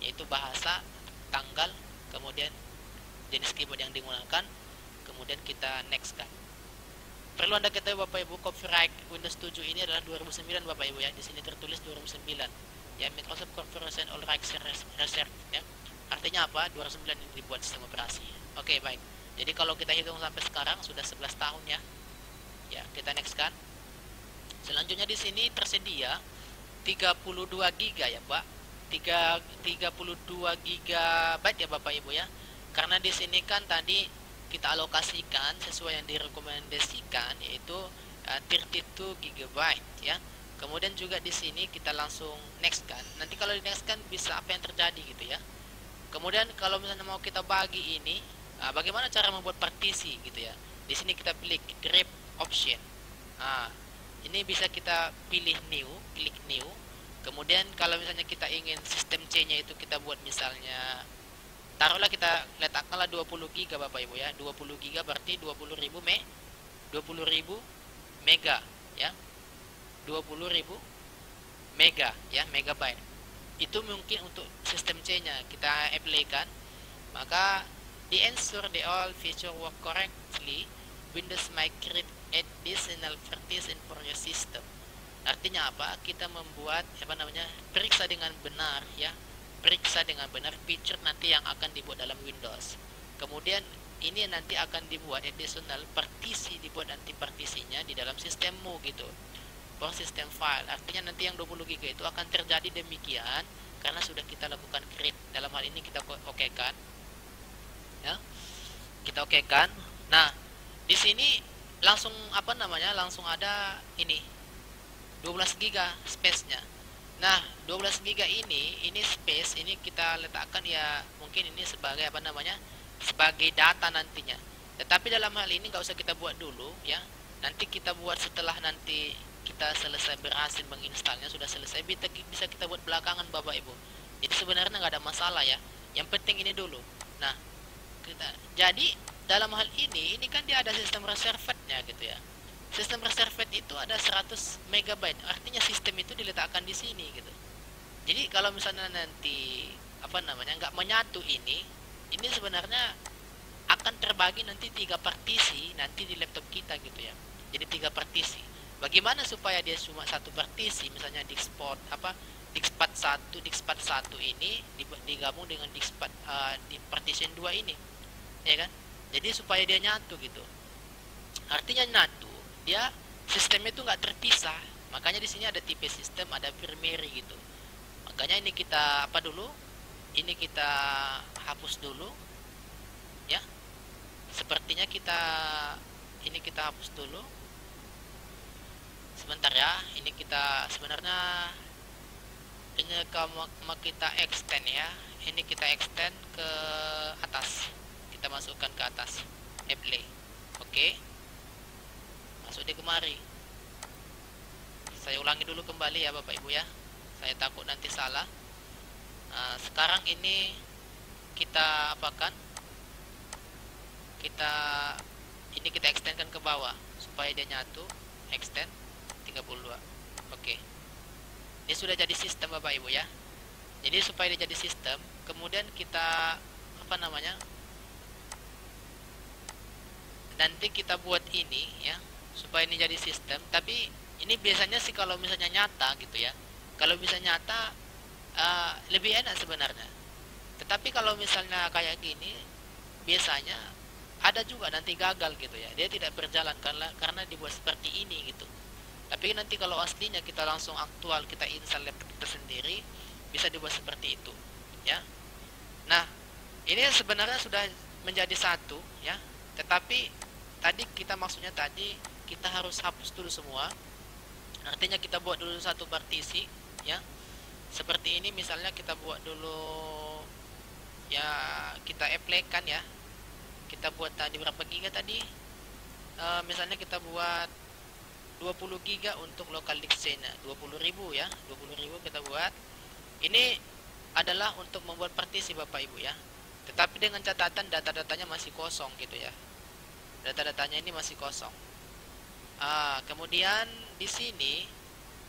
yaitu bahasa tanggal kemudian jenis keyboard yang digunakan kemudian kita next kan perlu anda ketahui bapak ibu copyright Windows 7 ini adalah 2009 bapak ibu ya. Di sini tertulis 2009 ya Microsoft Corporation All Rights Reserved ya. Artinya apa? 2009 ini dibuat sistem operasi. Oke baik. Jadi kalau kita hitung sampai sekarang sudah 11 tahun ya. Ya kita next kan. Selanjutnya di sini tersedia 32 giga ya Pak. 3 32 gigabyte ya Bapak Ibu ya. Karena di sini kan tadi kita alokasikan sesuai yang direkomendasikan yaitu uh, 32 GB ya kemudian juga di sini kita langsung next kan. Nanti kalau di next kan bisa apa yang terjadi gitu ya. Kemudian kalau misalnya mau kita bagi ini uh, bagaimana cara membuat partisi gitu ya? Di sini kita pilih grep option. Nah ini bisa kita pilih new klik new. Kemudian kalau misalnya kita ingin sistem C nya itu kita buat misalnya taruhlah kita letakkanlah 20 giga Bapak Ibu ya. 20 giga berarti 20 ribu me 20 ribu mega ya 20 ribu mega ya megabyte. Itu mungkin untuk sistem C nya kita apply kan maka di ensure the all feature work correctly Windows might create additional partition for your system. Artinya apa? Kita membuat apa namanya periksa dengan benar ya. Periksa dengan benar feature nanti yang akan dibuat dalam Windows. Kemudian ini nanti akan dibuat additional partisi dibuat nanti partisinya di dalam sistemmu gitu. For system file. Artinya nanti yang 20 GB itu akan terjadi demikian karena sudah kita lakukan create. Dalam hal ini kita oke kan. Ya. Kita oke kan. Nah, di sini langsung apa namanya? Langsung ada ini 12 GB space-nya Nah, 12 giga ini, ini space ini kita letakkan ya mungkin ini sebagai apa namanya? sebagai data nantinya. Tetapi dalam hal ini nggak usah kita buat dulu ya. Nanti kita buat setelah nanti kita selesai berhasil menginstalnya sudah selesai bisa kita buat belakangan Bapak Ibu. Jadi sebenarnya nggak ada masalah ya. Yang penting ini dulu. Nah, kita jadi dalam hal ini ini kan dia ada sistem reservednya gitu ya sistem reserved itu ada 100 megabyte artinya sistem itu diletakkan di sini gitu jadi kalau misalnya nanti apa namanya nggak menyatu ini ini sebenarnya akan terbagi nanti tiga partisi nanti di laptop kita gitu ya jadi tiga partisi bagaimana supaya dia cuma satu partisi misalnya diskpot apa diskpot satu diskpot satu ini digabung dengan diskpot uh, di partition dua ini. Ya kan? Jadi supaya dia nyatu gitu. Artinya nyatu dia sistemnya itu nggak terpisah. Makanya di sini ada tipe sistem ada primary gitu. Makanya ini kita apa dulu? Ini kita hapus dulu. Ya. Sepertinya kita ini kita hapus dulu sebentar ya. Ini kita sebenarnya ini kamu kita extend ya. Ini kita extend ke atas. Kita masukkan ke atas. Apply oke? Okay masuk di kemari. Saya ulangi dulu kembali ya Bapak Ibu ya. Saya takut nanti salah. Nah, sekarang ini kita apakan? Kita ini kita extendkan ke bawah supaya dia nyatu. Extend 32 oke. Ini sudah jadi sistem Bapak Ibu ya. Jadi supaya dia jadi sistem kemudian kita apa namanya nanti kita buat ini ya supaya ini jadi sistem. Tapi ini biasanya sih kalau misalnya nyata gitu ya. Kalau bisa nyata uh, lebih enak sebenarnya. Tetapi kalau misalnya kayak gini biasanya ada juga nanti gagal gitu ya. Dia tidak berjalan karena karena dibuat seperti ini gitu tapi nanti kalau aslinya kita langsung aktual kita install laptop sendiri bisa dibuat seperti itu ya. Nah ini sebenarnya sudah menjadi satu ya. Tetapi tadi kita maksudnya tadi kita harus hapus dulu semua. Artinya kita buat dulu satu partisi ya. Seperti ini misalnya kita buat dulu ya kita apply kan ya. Kita buat tadi berapa giga tadi? E, misalnya kita buat 20 giga untuk local disk 20 ribu ya 20 ribu kita buat. Ini adalah untuk membuat partisi bapak ibu ya. Tetapi dengan catatan data-datanya masih kosong gitu ya. Data-datanya ini masih kosong. Ah, kemudian di sini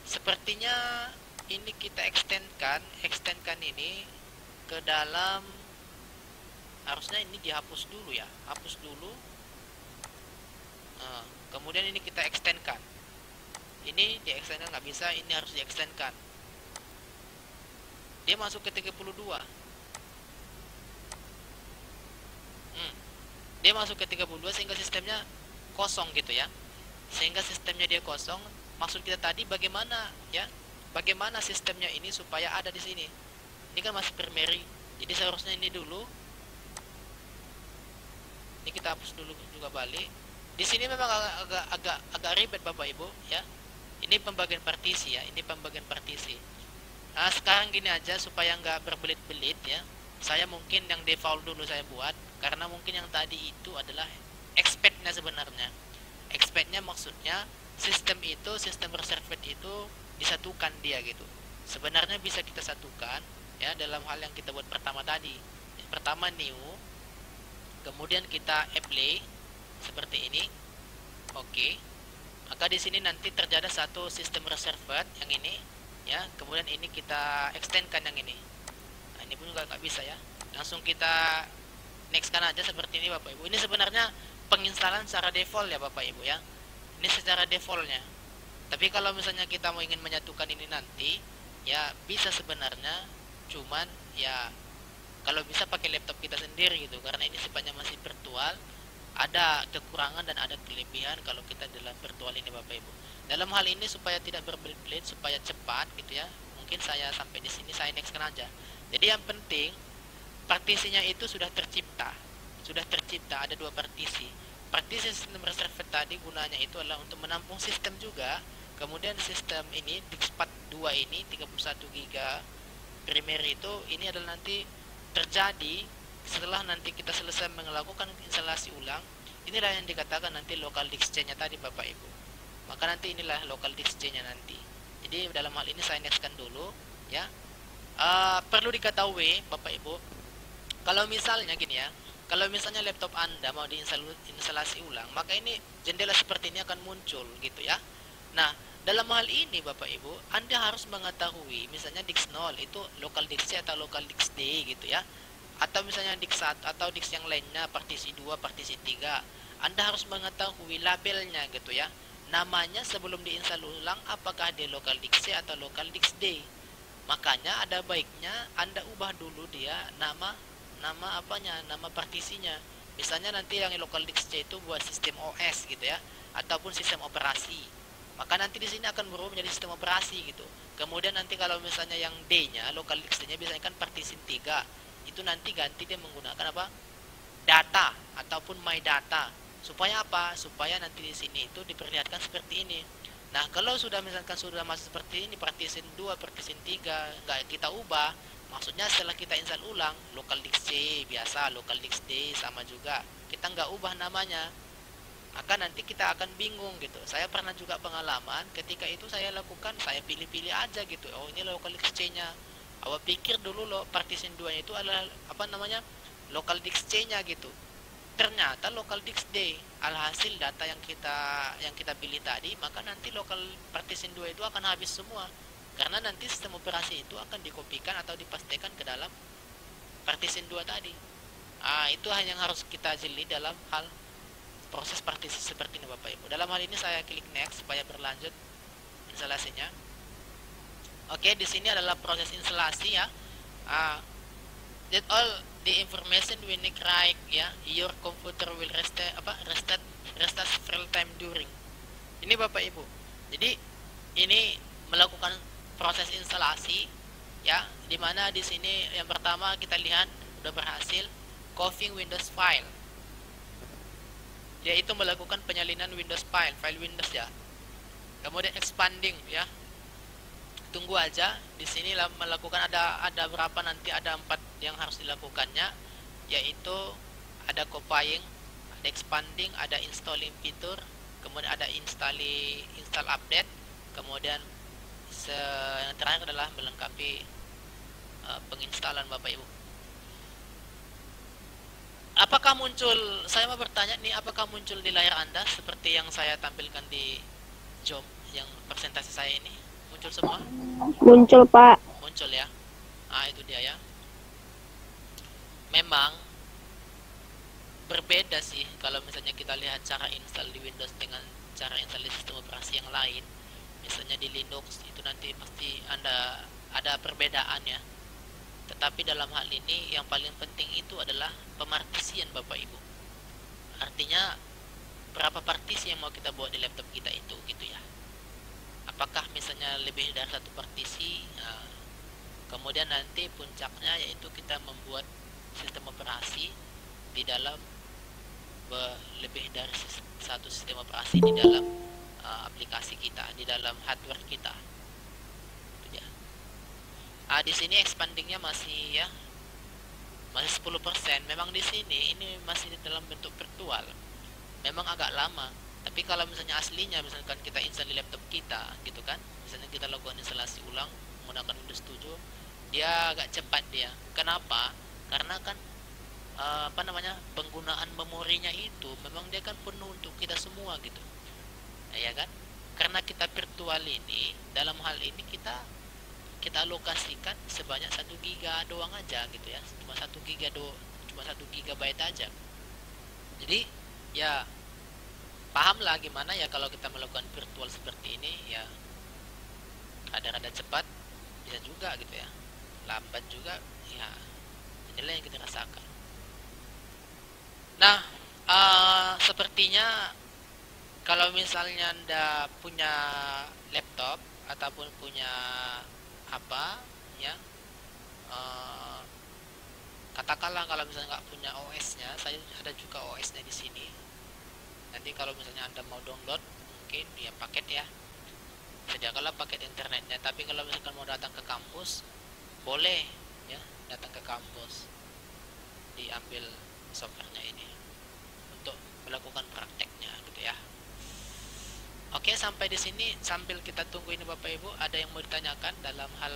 sepertinya ini kita extendkan, extendkan ini ke dalam harusnya ini dihapus dulu ya, hapus dulu. Ah, kemudian ini kita extendkan. Ini di extendkan nggak bisa, ini harus di extendkan. Dia masuk ke 32. Hmm. Dia masuk ke 32 sehingga sistemnya kosong gitu ya. Sehingga sistemnya dia kosong. Maksud kita tadi bagaimana ya? Bagaimana sistemnya ini supaya ada di sini? Ini kan masih primary. Jadi seharusnya ini dulu. Ini kita hapus dulu juga balik. Di sini memang agak agak, agak ribet bapak ibu ya ini pembagian partisi ya ini pembagian partisi. Nah sekarang gini aja supaya nggak berbelit-belit ya. Saya mungkin yang default dulu saya buat karena mungkin yang tadi itu adalah expectnya sebenarnya. Expectnya maksudnya sistem itu sistem reserved itu disatukan dia gitu. Sebenarnya bisa kita satukan ya dalam hal yang kita buat pertama tadi. Pertama new kemudian kita apply seperti ini. Oke maka di sini nanti terjadi satu sistem reserved yang ini ya. Kemudian ini kita extendkan yang ini. Nah, ini pun juga nggak bisa ya. Langsung kita next kan aja seperti ini bapak ibu. Ini sebenarnya penginstalan secara default ya Bapak Ibu ya. Ini secara defaultnya. Tapi kalau misalnya kita mau ingin menyatukan ini nanti, ya bisa sebenarnya, cuman ya kalau bisa pakai laptop kita sendiri gitu, karena ini sifatnya masih virtual, ada kekurangan dan ada kelebihan kalau kita dalam virtual ini Bapak Ibu. Dalam hal ini supaya tidak berbelit-belit, supaya cepat gitu ya, mungkin saya sampai di sini saya nextkan aja. Jadi yang penting partisinya itu sudah tercipta sudah tercipta ada dua partisi partisi sistem reserve tadi gunanya itu adalah untuk menampung sistem juga kemudian sistem ini dikspat 2 ini 31 giga primer itu ini adalah nanti terjadi setelah nanti kita selesai melakukan instalasi ulang inilah yang dikatakan nanti local disk nya tadi Bapak Ibu maka nanti inilah local disk nya nanti jadi dalam hal ini saya nextkan dulu ya uh, perlu diketahui Bapak Ibu kalau misalnya gini ya kalau misalnya laptop Anda mau diinstalasi ulang, maka ini jendela seperti ini akan muncul gitu ya. Nah, dalam hal ini Bapak Ibu, Anda harus mengetahui misalnya disk 0 itu local disk atau local disk D gitu ya. Atau misalnya disk 1 atau disk yang lainnya partisi 2, partisi 3. Anda harus mengetahui labelnya gitu ya. Namanya sebelum diinstal ulang apakah dia local disk C atau local disk D. Makanya ada baiknya Anda ubah dulu dia nama nama apanya nama partisinya misalnya nanti yang local disk C itu buat sistem OS gitu ya ataupun sistem operasi maka nanti di sini akan berubah menjadi sistem operasi gitu kemudian nanti kalau misalnya yang D nya local disk nya biasanya kan partition 3 itu nanti ganti dia menggunakan apa? Data ataupun my data. Supaya apa? Supaya nanti di sini itu diperlihatkan seperti ini. Nah kalau sudah misalkan sudah masuk seperti ini partition 2 partition 3 nggak kita ubah maksudnya setelah kita install ulang local disk C biasa local disk D sama juga. Kita nggak ubah namanya. Maka nanti kita akan bingung gitu. Saya pernah juga pengalaman ketika itu saya lakukan saya pilih-pilih aja gitu. Oh ini local disk C nya awal pikir dulu lo partition 2 itu adalah apa namanya local disk C nya gitu. Ternyata local disk D alhasil data yang kita yang kita pilih tadi maka nanti local partition 2 itu akan habis semua. Karena nanti sistem operasi itu akan dikopikan atau dipastikan ke dalam partition 2 tadi. Ah itu hanya yang harus kita jeli dalam hal proses partisi seperti ini Bapak Ibu. Dalam hal ini saya klik next supaya berlanjut instalasinya oke di sini adalah proses instalasi ya. Ah, that all the information we need right ya. Your computer will restart apa restart restart real time during. Ini Bapak Ibu. Jadi ini melakukan proses instalasi ya di mana di sini yang pertama kita lihat udah berhasil copying Windows file. Yaitu melakukan penyalinan Windows file file Windows ya. Kemudian expanding ya tunggu aja di sini melakukan ada ada berapa nanti ada empat yang harus dilakukannya yaitu ada copying ada expanding ada installing fitur kemudian ada install install update kemudian yang terakhir adalah melengkapi uh, penginstalan Bapak Ibu. apakah muncul saya mau bertanya nih apakah muncul di layar anda seperti yang saya tampilkan di job yang presentasi saya ini muncul semua? Muncul, Pak. muncul ya? Ah itu dia ya. Memang berbeda sih kalau misalnya kita lihat cara install di Windows dengan cara install di sistem operasi yang lain. Misalnya di Linux itu nanti pasti anda ada perbedaan ya. Tetapi dalam hal ini yang paling penting itu adalah pemartisian Bapak Ibu. Artinya berapa partisi yang mau kita buat di laptop kita itu gitu ya apakah misalnya lebih dari satu partisi nah, kemudian nanti puncaknya yaitu kita membuat sistem operasi di dalam lebih dari satu sistem operasi di dalam uh, aplikasi kita di dalam hardware kita. Dia. Ah di sini expandingnya masih ya masih 10% memang di sini ini masih dalam bentuk virtual. Memang agak lama tapi kalau misalnya aslinya misalkan kita install di laptop kita gitu kan. Misalnya kita lakukan instalasi ulang menggunakan Windows 7 dia agak cepat dia. Kenapa? Karena kan eh, apa namanya penggunaan memorinya itu memang dia kan penuh untuk kita semua gitu. Ya kan? Karena kita virtual ini dalam hal ini kita kita alokasikan sebanyak satu giga doang aja gitu ya. Cuma satu giga do cuma satu gigabyte aja. Jadi ya paham lah gimana ya kalau kita melakukan virtual seperti ini ya rada-rada cepat bisa juga gitu ya. Lambat juga ya inilah yang kita rasakan. Nah eh, sepertinya kalau misalnya anda punya laptop ataupun punya apa ya eh, katakanlah kalau misalnya nggak punya OS-nya saya ada juga OS-nya di sini nanti kalau misalnya anda mau download mungkin ya paket ya. Sediakanlah paket internetnya. Tapi kalau misalkan mau datang ke kampus boleh ya datang ke kampus. Diambil softwarenya ini untuk melakukan prakteknya gitu ya. Oke sampai di sini. Sambil kita tunggu ini bapak ibu ada yang mau ditanyakan dalam hal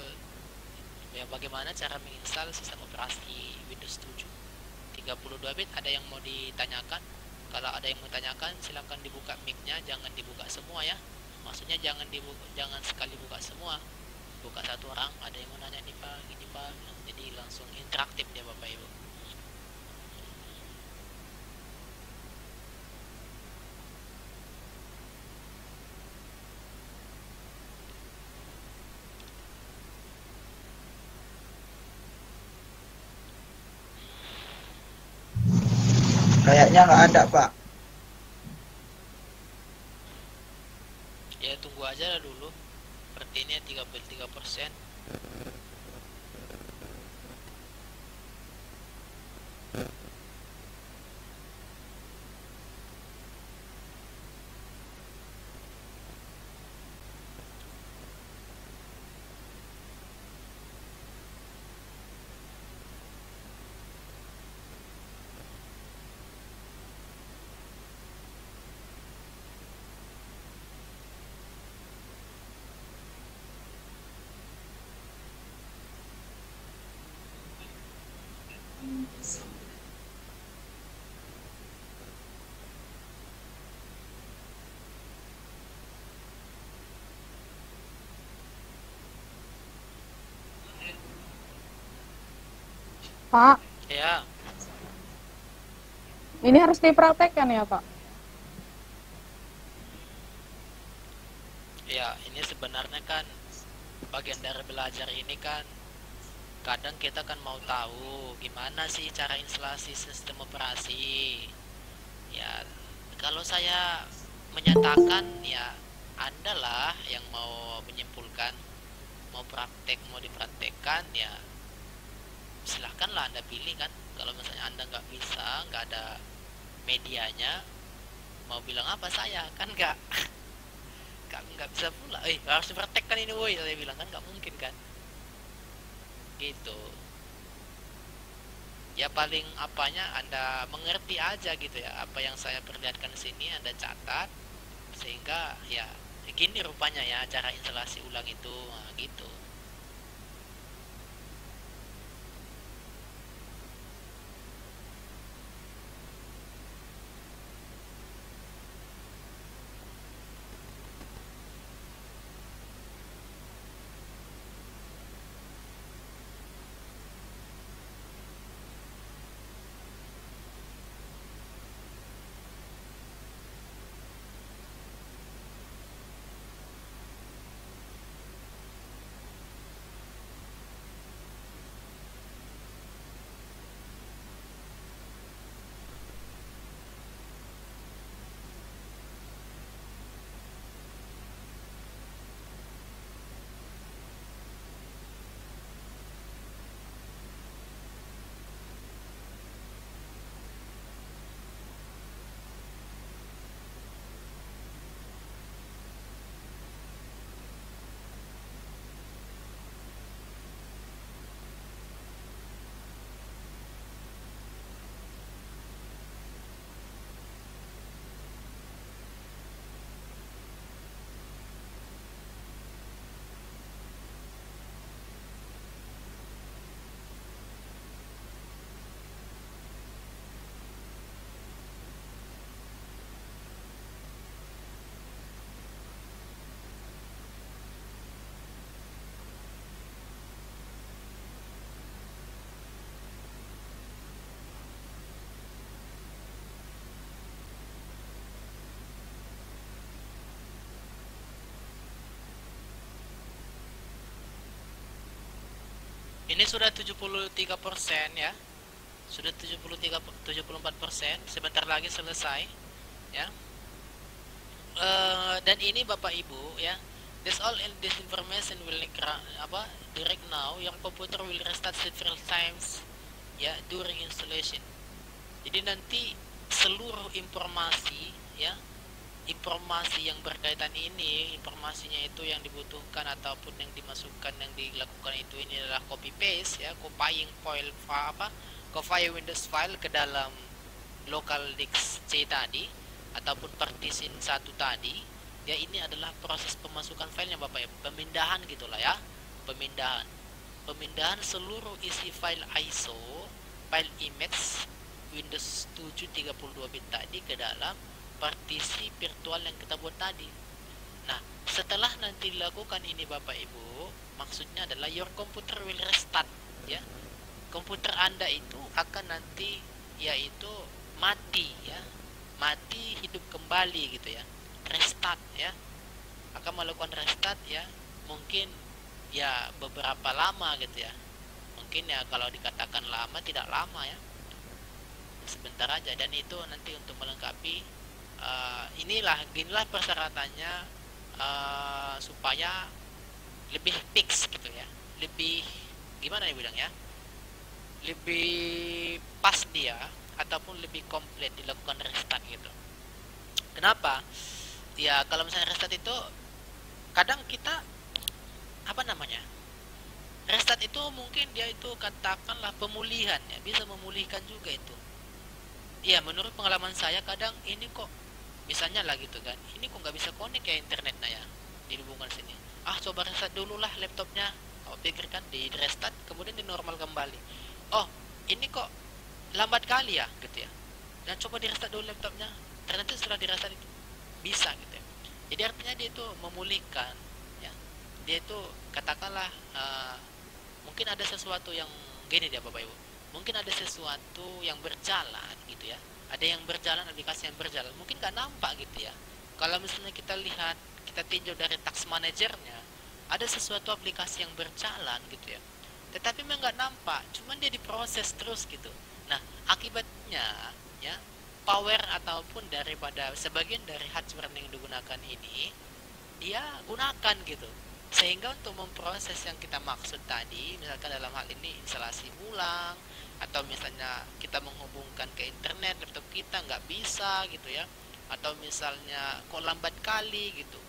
ya bagaimana cara menginstal sistem operasi Windows 7 32 bit ada yang mau ditanyakan kalau ada yang mau ditanyakan silahkan dibuka mic-nya jangan dibuka semua ya. Maksudnya jangan dibuka jangan sekali buka semua. Buka satu orang ada yang mau nanya nih pak gini pak. Jadi langsung interaktif dia bapak ibu Kayaknya nggak ada, Pak. ya tunggu aja dulu seperti ini 33 persen Pak, ya ini harus dipraktekkan ya, Pak? ya ini sebenarnya kan bagian dari belajar ini kan kadang kita kan mau tahu gimana sih cara instalasi sistem operasi. Ya kalau saya menyatakan ya anda lah yang mau menyimpulkan mau praktek mau dipraktekkan ya silahkanlah anda pilih kan. Kalau misalnya anda nggak bisa nggak ada medianya mau bilang apa? Saya kan nggak [laughs] nggak nggak bisa pula. Eh harus dipraktekkan ini woi saya bilang kan nggak mungkin kan. Gitu. Ya paling apanya anda mengerti aja gitu ya apa yang saya perlihatkan sini anda catat sehingga ya gini rupanya ya cara instalasi ulang itu nah, gitu ini sudah 73% ya. Sudah 73 74%, sebentar lagi selesai ya. Eh, dan ini Bapak Ibu ya. This all in this information will apa direct now your computer will restart several times ya during installation. Jadi nanti seluruh informasi ya informasi yang berkaitan ini informasinya itu yang dibutuhkan ataupun yang dimasukkan yang dilakukan itu ini adalah copy paste ya copying file apa copy Windows file ke dalam local disk C tadi ataupun partition satu tadi ya ini adalah proses pemasukan filenya Bapak Ibu. Pemindahan gitulah ya pemindahan. Pemindahan seluruh isi file ISO file image Windows 7 32 bit tadi ke dalam partisi virtual yang kita buat tadi. Nah, setelah nanti dilakukan ini Bapak Ibu, maksudnya adalah your computer will restart ya. Komputer Anda itu akan nanti yaitu mati ya. Mati hidup kembali gitu ya. Restart ya. Akan melakukan restart ya. Mungkin ya beberapa lama gitu ya. Mungkin ya kalau dikatakan lama tidak lama ya. Sebentar aja dan itu nanti untuk melengkapi uh, inilah inilah persyaratannya uh, supaya lebih fix gitu ya. Lebih gimana ya bilang ya lebih pas dia ataupun lebih komplit dilakukan restart gitu. Kenapa? Ya kalau misalnya restart itu kadang kita apa namanya? Restart itu mungkin dia itu katakanlah pemulihan ya bisa memulihkan juga itu. Ya menurut pengalaman saya kadang ini kok misalnya lah gitu kan. Ini kok nggak bisa connect ya internetnya ya di hubungan sini. Ah coba restart dulu lah laptopnya. Kau pikirkan di restart kemudian di normal kembali. Oh ini kok lambat kali ya gitu ya. Dan coba di restart dulu laptopnya. Ternyata setelah di restart itu bisa gitu ya. Jadi artinya dia itu memulihkan ya. Dia itu katakanlah uh, mungkin ada sesuatu yang gini dia bapak ibu. Mungkin ada sesuatu yang berjalan gitu ya ada yang berjalan aplikasi yang berjalan. Mungkin nggak nampak gitu ya. Kalau misalnya kita lihat kita tinjau dari tax manajernya ada sesuatu aplikasi yang berjalan gitu ya. Tetapi memang nggak nampak cuman dia diproses terus gitu. Nah akibatnya ya power ataupun daripada sebagian dari hardware yang digunakan ini dia gunakan gitu. Sehingga untuk memproses yang kita maksud tadi misalkan dalam hal ini instalasi ulang atau misalnya kita menghubungkan ke internet laptop kita nggak bisa gitu ya. Atau misalnya kok lambat kali gitu.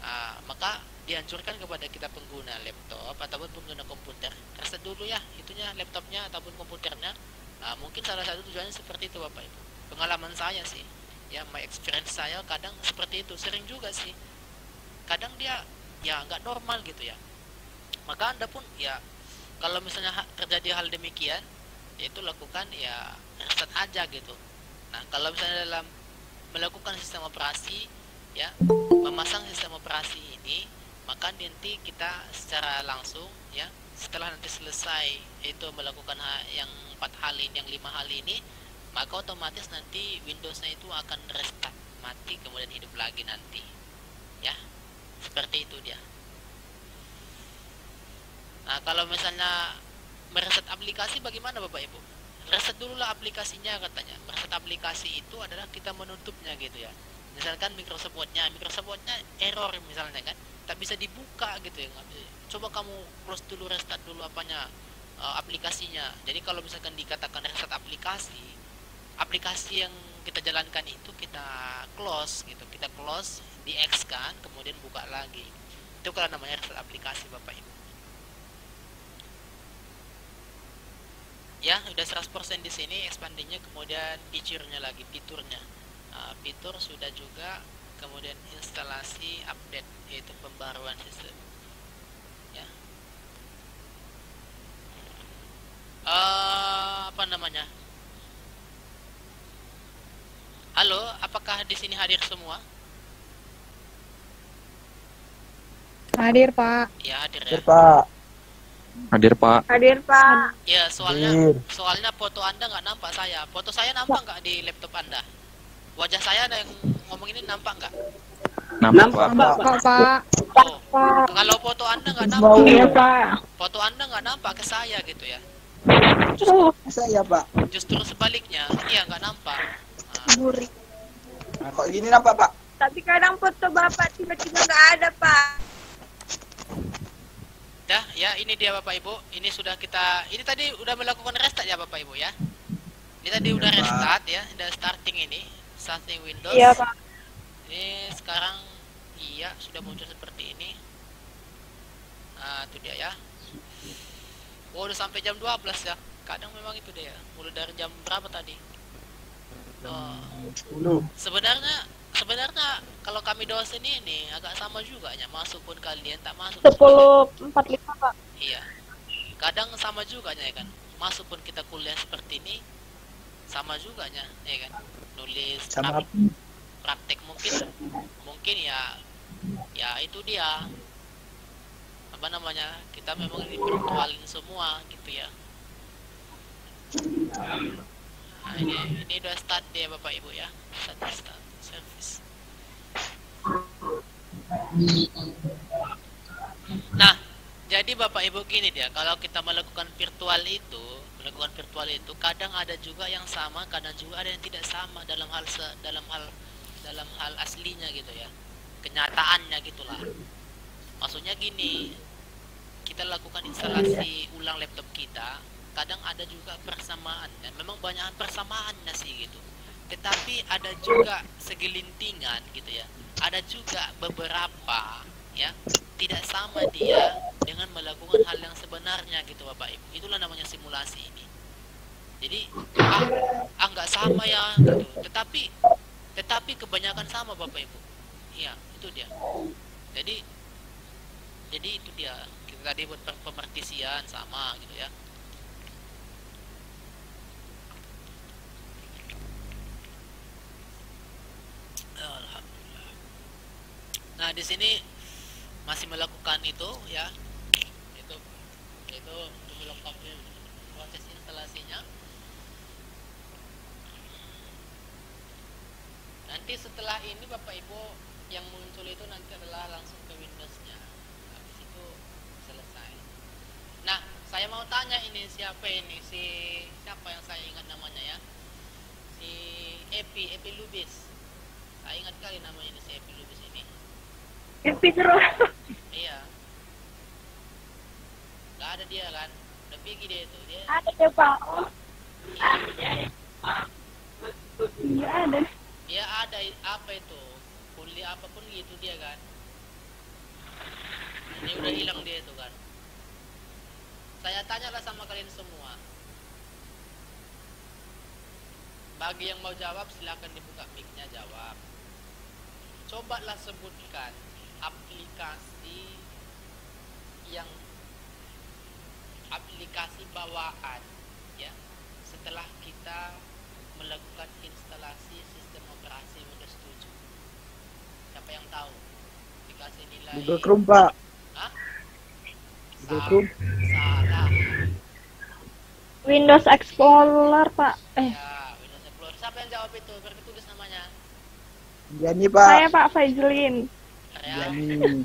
Nah, maka dihancurkan kepada kita pengguna laptop ataupun pengguna komputer. Rasa dulu ya itunya laptopnya ataupun komputernya. Nah, mungkin salah satu tujuannya seperti itu bapak ibu. Pengalaman saya sih ya my experience saya kadang seperti itu. Sering juga sih. Kadang dia ya nggak normal gitu ya. Maka anda pun ya kalau misalnya terjadi hal demikian yaitu lakukan ya reset aja gitu. Nah kalau misalnya dalam melakukan sistem operasi ya memasang sistem operasi ini maka nanti kita secara langsung ya setelah nanti selesai itu melakukan yang empat hal ini yang lima hal ini maka otomatis nanti Windowsnya itu akan restart mati kemudian hidup lagi nanti. Ya seperti itu dia. Nah kalau misalnya mereset aplikasi bagaimana bapak ibu? Reset dulu lah aplikasinya katanya. Mereset aplikasi itu adalah kita menutupnya gitu ya. Misalkan Microsoft Word-nya Microsoft Word-nya error misalnya kan. Tak bisa dibuka gitu ya coba kamu close dulu restart dulu apanya uh, aplikasinya. Jadi kalau misalkan dikatakan reset aplikasi aplikasi yang kita jalankan itu kita close gitu. Kita close di X kan kemudian buka lagi. Itu kalau namanya reset aplikasi bapak ibu ya udah 100% di sini expandinya kemudian feature-nya lagi fiturnya. Uh, fitur sudah juga kemudian instalasi update yaitu pembaruan sistem. Ya. Uh, apa namanya? Halo apakah di sini hadir semua? Hadir, Pak. ya hadir ya. Hadir, Pak. Hadir Pak. Hadir, Pak. ya soalnya Hadir. soalnya foto anda nggak nampak saya foto saya nampak nggak di laptop anda wajah saya ada yang ngomong ini nampak nggak Nampak, Pak. Pak. Pak, Pak. Oh, Pak. kalau foto anda nggak Mau. nampak, Iya, Pak. foto anda nggak nampak ke saya gitu ya. Oh, Saya Pak. Justru sebaliknya, iya nggak nampak. Nah, gurih. Nah, kok gini nampak Pak? Tapi kadang foto bapak tiba-tiba nggak ada pak. Ya ini dia bapak ibu. Ini sudah kita, ini tadi udah melakukan restart ya bapak ibu ya. Ini tadi Iya, udah restart ya, udah starting ini, starting Windows. Iya, Pak. Ini sekarang iya sudah muncul seperti ini. Nah, itu dia ya. Oh, udah sampai jam 12 ya. Kadang memang itu dia. Mulai dari jam berapa tadi? Oh, 10. sebenarnya sebenarnya kalau kami dosen ini agak sama juga ya. Masuk pun kalian tak masuk. Sepuluh empat lima, Pak. Iya. Kadang sama juga ya kan. Masuk pun kita kuliah seperti ini sama juga ya, ya kan. Nulis Sama prak- praktek mungkin mungkin ya ya itu dia apa namanya kita memang dipertualin semua gitu ya nah, ini ini udah start deh bapak ibu ya start start nah jadi bapak ibu gini dia kalau kita melakukan virtual itu melakukan virtual itu kadang ada juga yang sama kadang juga ada yang tidak sama dalam hal se- dalam hal dalam hal aslinya gitu ya. Kenyataannya gitulah. Maksudnya gini kita lakukan instalasi ulang laptop kita kadang ada juga persamaannya. Memang banyak persamaannya sih gitu tetapi ada juga segelintingan gitu ya. Ada juga beberapa ya tidak sama dia dengan melakukan hal yang sebenarnya gitu bapak ibu. Itulah namanya simulasi ini. Jadi ah, ah nggak sama ya gitu. Tetapi tetapi kebanyakan sama bapak ibu. Iya itu dia. Jadi jadi itu dia. Kita tadi buat pemertisian sama gitu ya Alhamdulillah. Nah di sini masih melakukan itu ya. Itu itu melakukan proses instalasinya. Nanti setelah ini bapak ibu yang muncul itu nanti adalah langsung ke Windowsnya. Habis itu selesai. Nah saya mau tanya ini siapa ini? Si siapa yang saya ingat namanya ya? Si Epi Epi Lubis saya ingat kali namanya ini si Epi Lubis ini Epi terus. [laughs] iya nggak ada dia kan udah pergi dia itu dia Ada ya pak. Oh, iya. ada. dia ada apa itu kuliah apa pun gitu dia kan ini udah hilang dia itu kan saya tanyalah sama kalian semua bagi yang mau jawab silakan dibuka mic-nya jawab cobalah sebutkan aplikasi yang aplikasi bawaan ya. Setelah kita melakukan instalasi sistem operasi Windows 7 siapa yang tahu? Dikasih nilai Google Chrome Pak. Hah? Google Sa- Chrome. salah. Windows Explorer, Pak. Eh, ya Windows Explorer. Siapa yang jawab itu? Namanya Jani Pak. saya Pak Fajlin. ya Jani.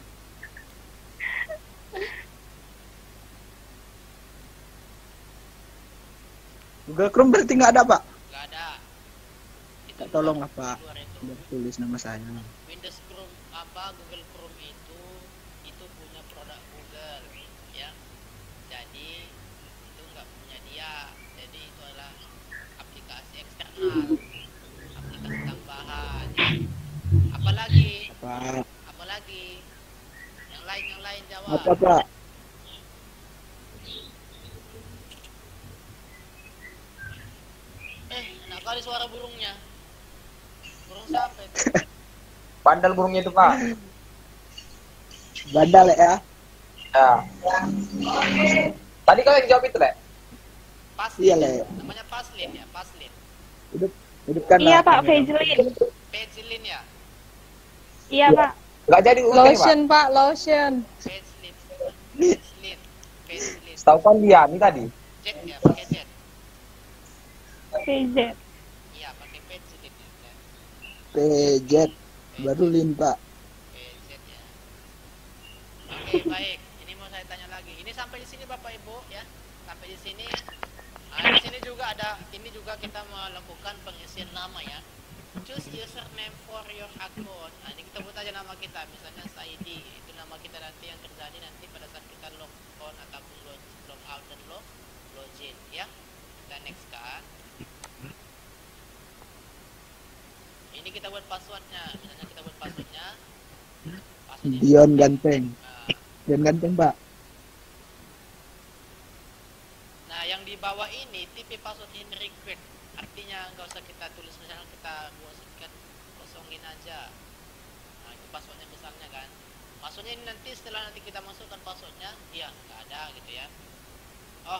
Google Chrome berarti nggak ada Pak? nggak ada itu Tak tolong lah, Pak. itu. Biar tulis nama saya. Windows Chrome apa Google Chrome itu itu punya produk Google ya jadi itu nggak punya dia jadi itu adalah aplikasi eksternal apalagi Apa? apalagi yang lain yang lain jawab Apa Pak? eh enak kali suara burungnya burung siapa itu [laughs] Bandel burungnya itu pak. Bandal ya. Ya. Tadi kau yang jawab itu lek. Paslin Iya, Le. namanya Paslin ya Paslin Hidup hidupkan Iya, Pak Fajlin. Pagilin ya Iya, Pak. Gak jadi pak. Lotion, Pak, lotion. Pagilin Pagilin Tahu kan dia ini tadi. jet ya pakai jet PZ. iya pakai ya PZ. Baru lin Pak. Baik, baik. Ini mau saya tanya lagi. Ini sampai di sini Bapak Ibu ya. Sampai di sini. Nah, di sini juga ada ini juga kita melakukan pengisian nama ya. Choose username for your account. Buat aja nama kita, misalnya Saidi. Itu nama kita nanti yang terjadi nanti pada saat kita log on ataupun log, log out dan log login ya. Kita next kan. Ini kita buat passwordnya. Misalnya kita buat passwordnya. Passwordnya Dion ganteng. Nah, Dion ganteng pak. Nah, yang di bawah ini tipe password in request. Artinya nggak usah kita tulis misalnya kita buat kosongin aja. Passwordnya misalnya kan. Maksudnya ini nanti setelah nanti kita masukkan passwordnya, dia nggak ada gitu ya. Oh,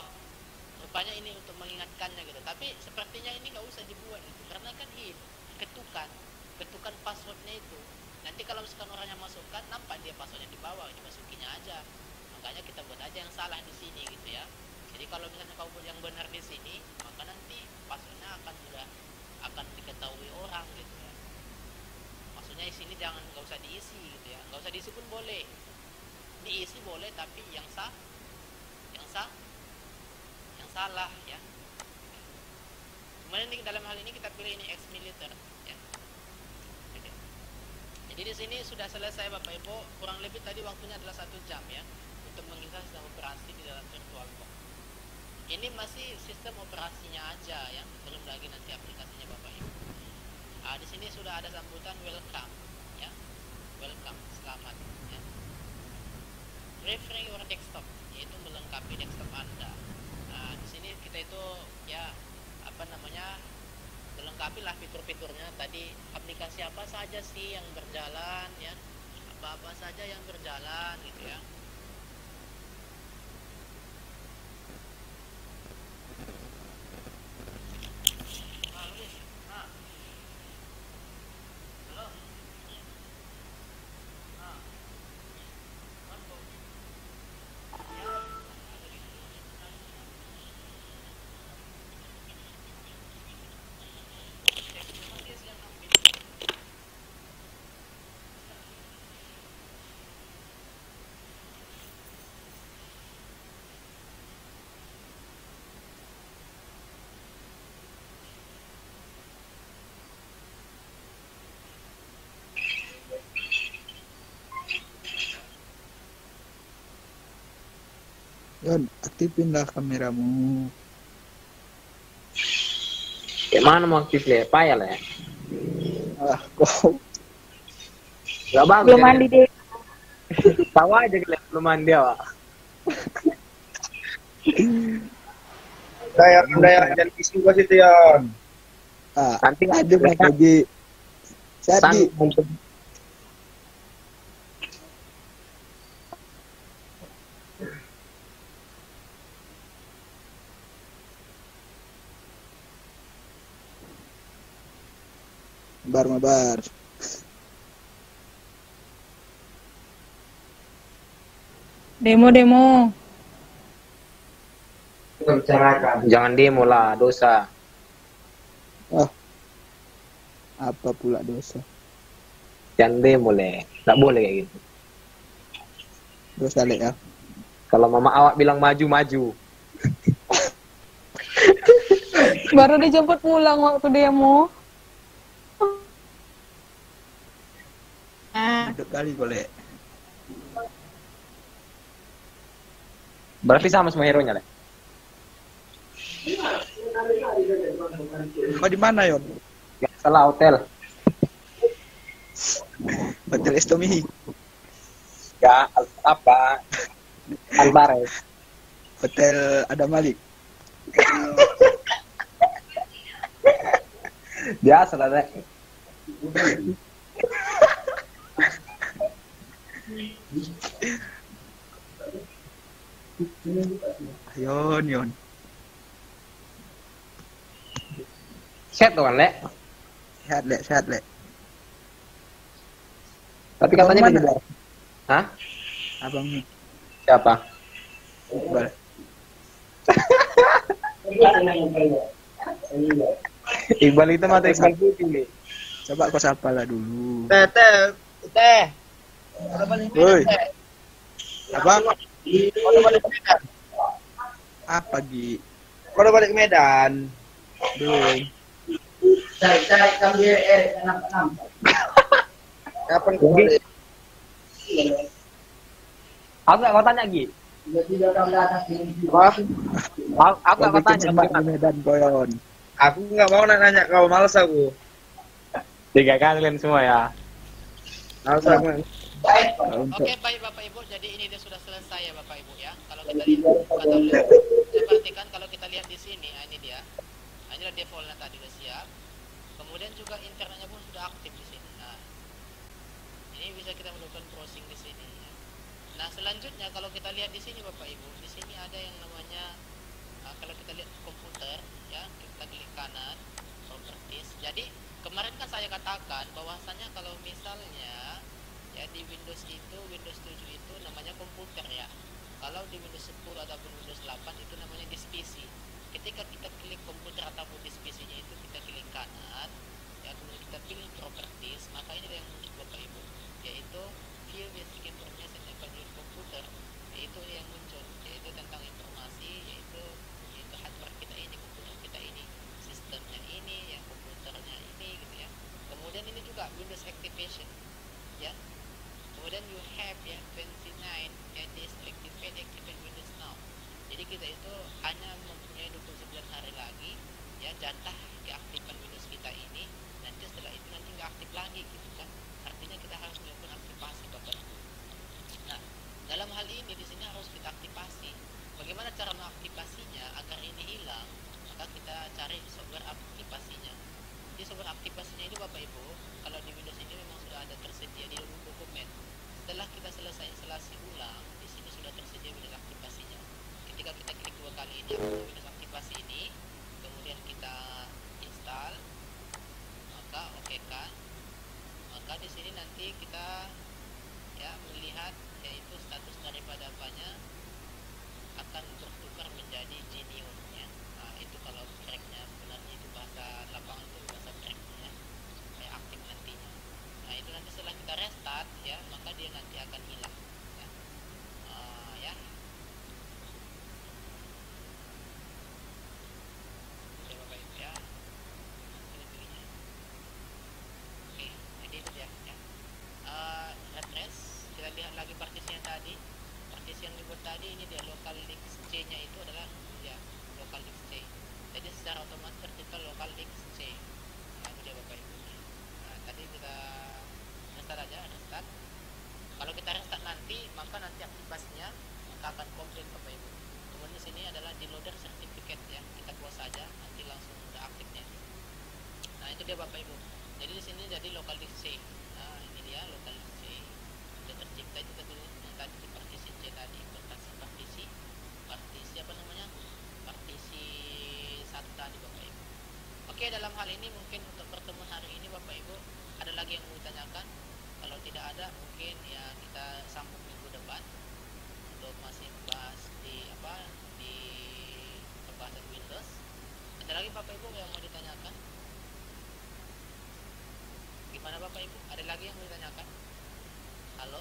rupanya ini untuk mengingatkannya gitu. Tapi sepertinya ini nggak usah dibuat gitu. Karena kan ini ketukan, ketukan passwordnya itu. Nanti kalau misalkan orangnya masukkan, nampak dia passwordnya di bawah, dimasukinya aja. Makanya kita buat aja yang salah di sini gitu ya. Jadi kalau misalnya kau buat yang benar di sini, maka nanti passwordnya akan sudah akan diketahui orang gitu. Maksudnya di sini jangan nggak usah diisi gitu ya, nggak usah diisi pun boleh. Diisi boleh tapi yang sah, yang sah, yang salah ya. Kemudian di- dalam hal ini kita pilih ini ex militer ya. Jadi di sini sudah selesai Bapak Ibu, kurang lebih tadi waktunya adalah satu jam ya untuk menginstal sistem operasi di dalam VirtualBox ini masih sistem operasinya aja ya belum lagi nanti aplikasinya bapak ibu ah, di sini sudah ada sambutan welcome ya. Welcome selamat ya. Refresh your desktop yaitu melengkapi desktop anda. Nah, di sini kita itu ya apa namanya melengkapi lah fitur-fiturnya. Tadi aplikasi apa saja sih yang berjalan ya? Apa-apa saja yang berjalan gitu ya Ah, Luis. Ah. Halo. Ah. Mampu. Ya. Ada di sini. Cek, memang dia sedang ambil. Dion, aktifin kameramu. Kayak mana mau aktif le? Payah le. Ah, kau. Gak bagus. Belum mandi deh. [laughs] Tahu aja le belum mandi awak. Daya, daya, jangan isi gua situ ya. Ah, Nanti ada Haji. Jadi, bar mabar. Demo demo. Kita bicarakan. Jangan demo lah, dosa. Apa pula dosa? Jangan demo le. Gak boleh kayak gitu. Dosa lek ya. Kalau mama awak bilang maju maju. Baru dijemput pulang waktu demo. Duduk kali boleh. Berarti sama semua hero nya le. Kau di mana Yon? Gak salah hotel. Hotel Estomi. Gak apa. Alvarez. Hotel Adam Malik. Biasa lah le. [laughs] Yon, Yon. Set tuh kan le. Sehat lek, sehat lek. Tapi Abang katanya mana? Hah? Abangmu. Siapa? Iqbal. Iqbal itu mata Iqbal putih. Coba kau sapa lah dulu. Teh, teh, teh. Woi, Apa? Kau udah balik Medan? Apa Gi? Kau udah balik Medan? Belum. [laughs] Kapan kau balik? Aku nggak mau tanya Gi. Wah, Aku aku nggak mau tanya. di Medan Koyon. aku nggak mau nak nanya kau, males aku. Tiga kalian semua ya. Males aku. Oke, baik Bapak Ibu. Jadi ini dia sudah selesai ya Bapak Ibu ya. Kalau kita lihat, saya perhatikan kalau kita lihat di sini, nah ini dia. Nah, inilah defaultnya tadi sudah siap. Kemudian juga internetnya pun sudah aktif di sini. Nah, ini bisa kita melakukan browsing di sini. Ya. Nah, selanjutnya kalau kita lihat di sini Bapak Ibu, di sini ada yang namanya nah, kalau kita lihat komputer, ya kita klik kanan, properties. Jadi kemarin kan saya katakan bahwasanya kalau misalnya ya di Windows itu Windows 7 itu namanya komputer ya. Kalau di Windows 10 ataupun Windows 8 itu namanya disk PC ketika kita klik komputer ataupun disk PC nya itu kita klik kanan ya kemudian kita pilih properties maka ini yang muncul Bapak Ibu yaitu view basic information about your computer yaitu yang muncul yaitu tentang informasi yaitu yaitu hardware kita ini komputer kita ini sistemnya ini ya komputernya ini gitu ya kemudian ini juga Windows Activation ya kemudian you have ya 29 ya deactivate activate Windows now jadi kita itu hanya mempunyai 29 hari lagi ya jatah diaktifkan Windows kita ini nanti setelah itu nanti nggak aktif lagi gitu kan artinya kita harus melakukan aktivasi bapak ibu nah dalam hal ini di sini harus kita aktifasi bagaimana cara mengaktifasinya agar ini hilang maka kita cari software aktifasinya di software aktifasinya ini bapak ibu kalau di Windows ini memang sudah ada tersedia di dalam dokumen setelah kita selesai instalasi ulang di sini sudah tersedia Windows aktifasinya ketika kita klik dua kali ini aktif Windows aktifasi ini. Kemudian kita install. Maka oke kan maka di sini nanti kita ya melihat yaitu status daripada apanya akan bertukar menjadi Genius ya nah, itu kalau cracknya sebenarnya itu bahasa lapangan itu bahasa cracknya ya kayak aktif nantinya. Nah itu nanti setelah kita restart ya maka dia nanti akan hilang ya Ah, ya Oke, Bapak Ibu ya ini pilihnya oke jadi itu dia ya Eh, address kita lihat lagi partisi yang tadi partisi yang dibuat tadi ini dia local disk C nya itu adalah ya local disk C jadi secara otomatis tercipta local disk C nah itu dia Bapak Ibu nah tadi kita restart aja restart kalau kita restart nanti maka nanti aktivasinya maka akan komplit Bapak Ibu kemudian di sini adalah di loader certificate ya kita close saja nanti langsung udah aktifnya nah itu dia Bapak Ibu jadi di sini jadi local disk C nah ini dia local disk C sudah tercipta itu tadi yang tadi di partisi C tadi partisi partisi partisi apa namanya partisi satu tadi Bapak Ibu oke dalam hal ini mungkin untuk pertemuan hari ini Bapak Ibu. Ada lagi yang mau ditanyakan? Kalau tidak ada mungkin ya kita sambung minggu depan untuk masih bahas di apa di pembahasan Windows. Ada lagi Bapak Ibu yang mau ditanyakan? Gimana Bapak Ibu? Ada lagi yang mau ditanyakan? Halo?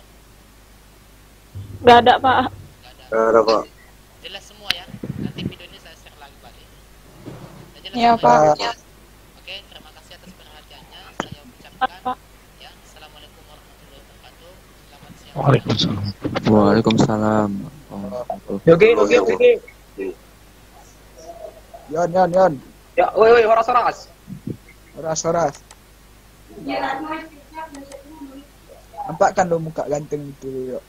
Gak ada, Pak. nggak ada. Ada pak. jelas semua ya. Nanti videonya saya share lagi balik. Jelas Ya, Pak. ya? oke terima kasih atas perhatiannya saya ucapkan Pak. ya assalamualaikum warahmatullahi wabarakatuh selamat siang Waalaikumsalam. Waalaikumsalam. Oke oke oke. Yon, yon, yon. Ya, woi woi horas horas. Horas, horas. Nampak kan lo muka ganteng itu, yuk.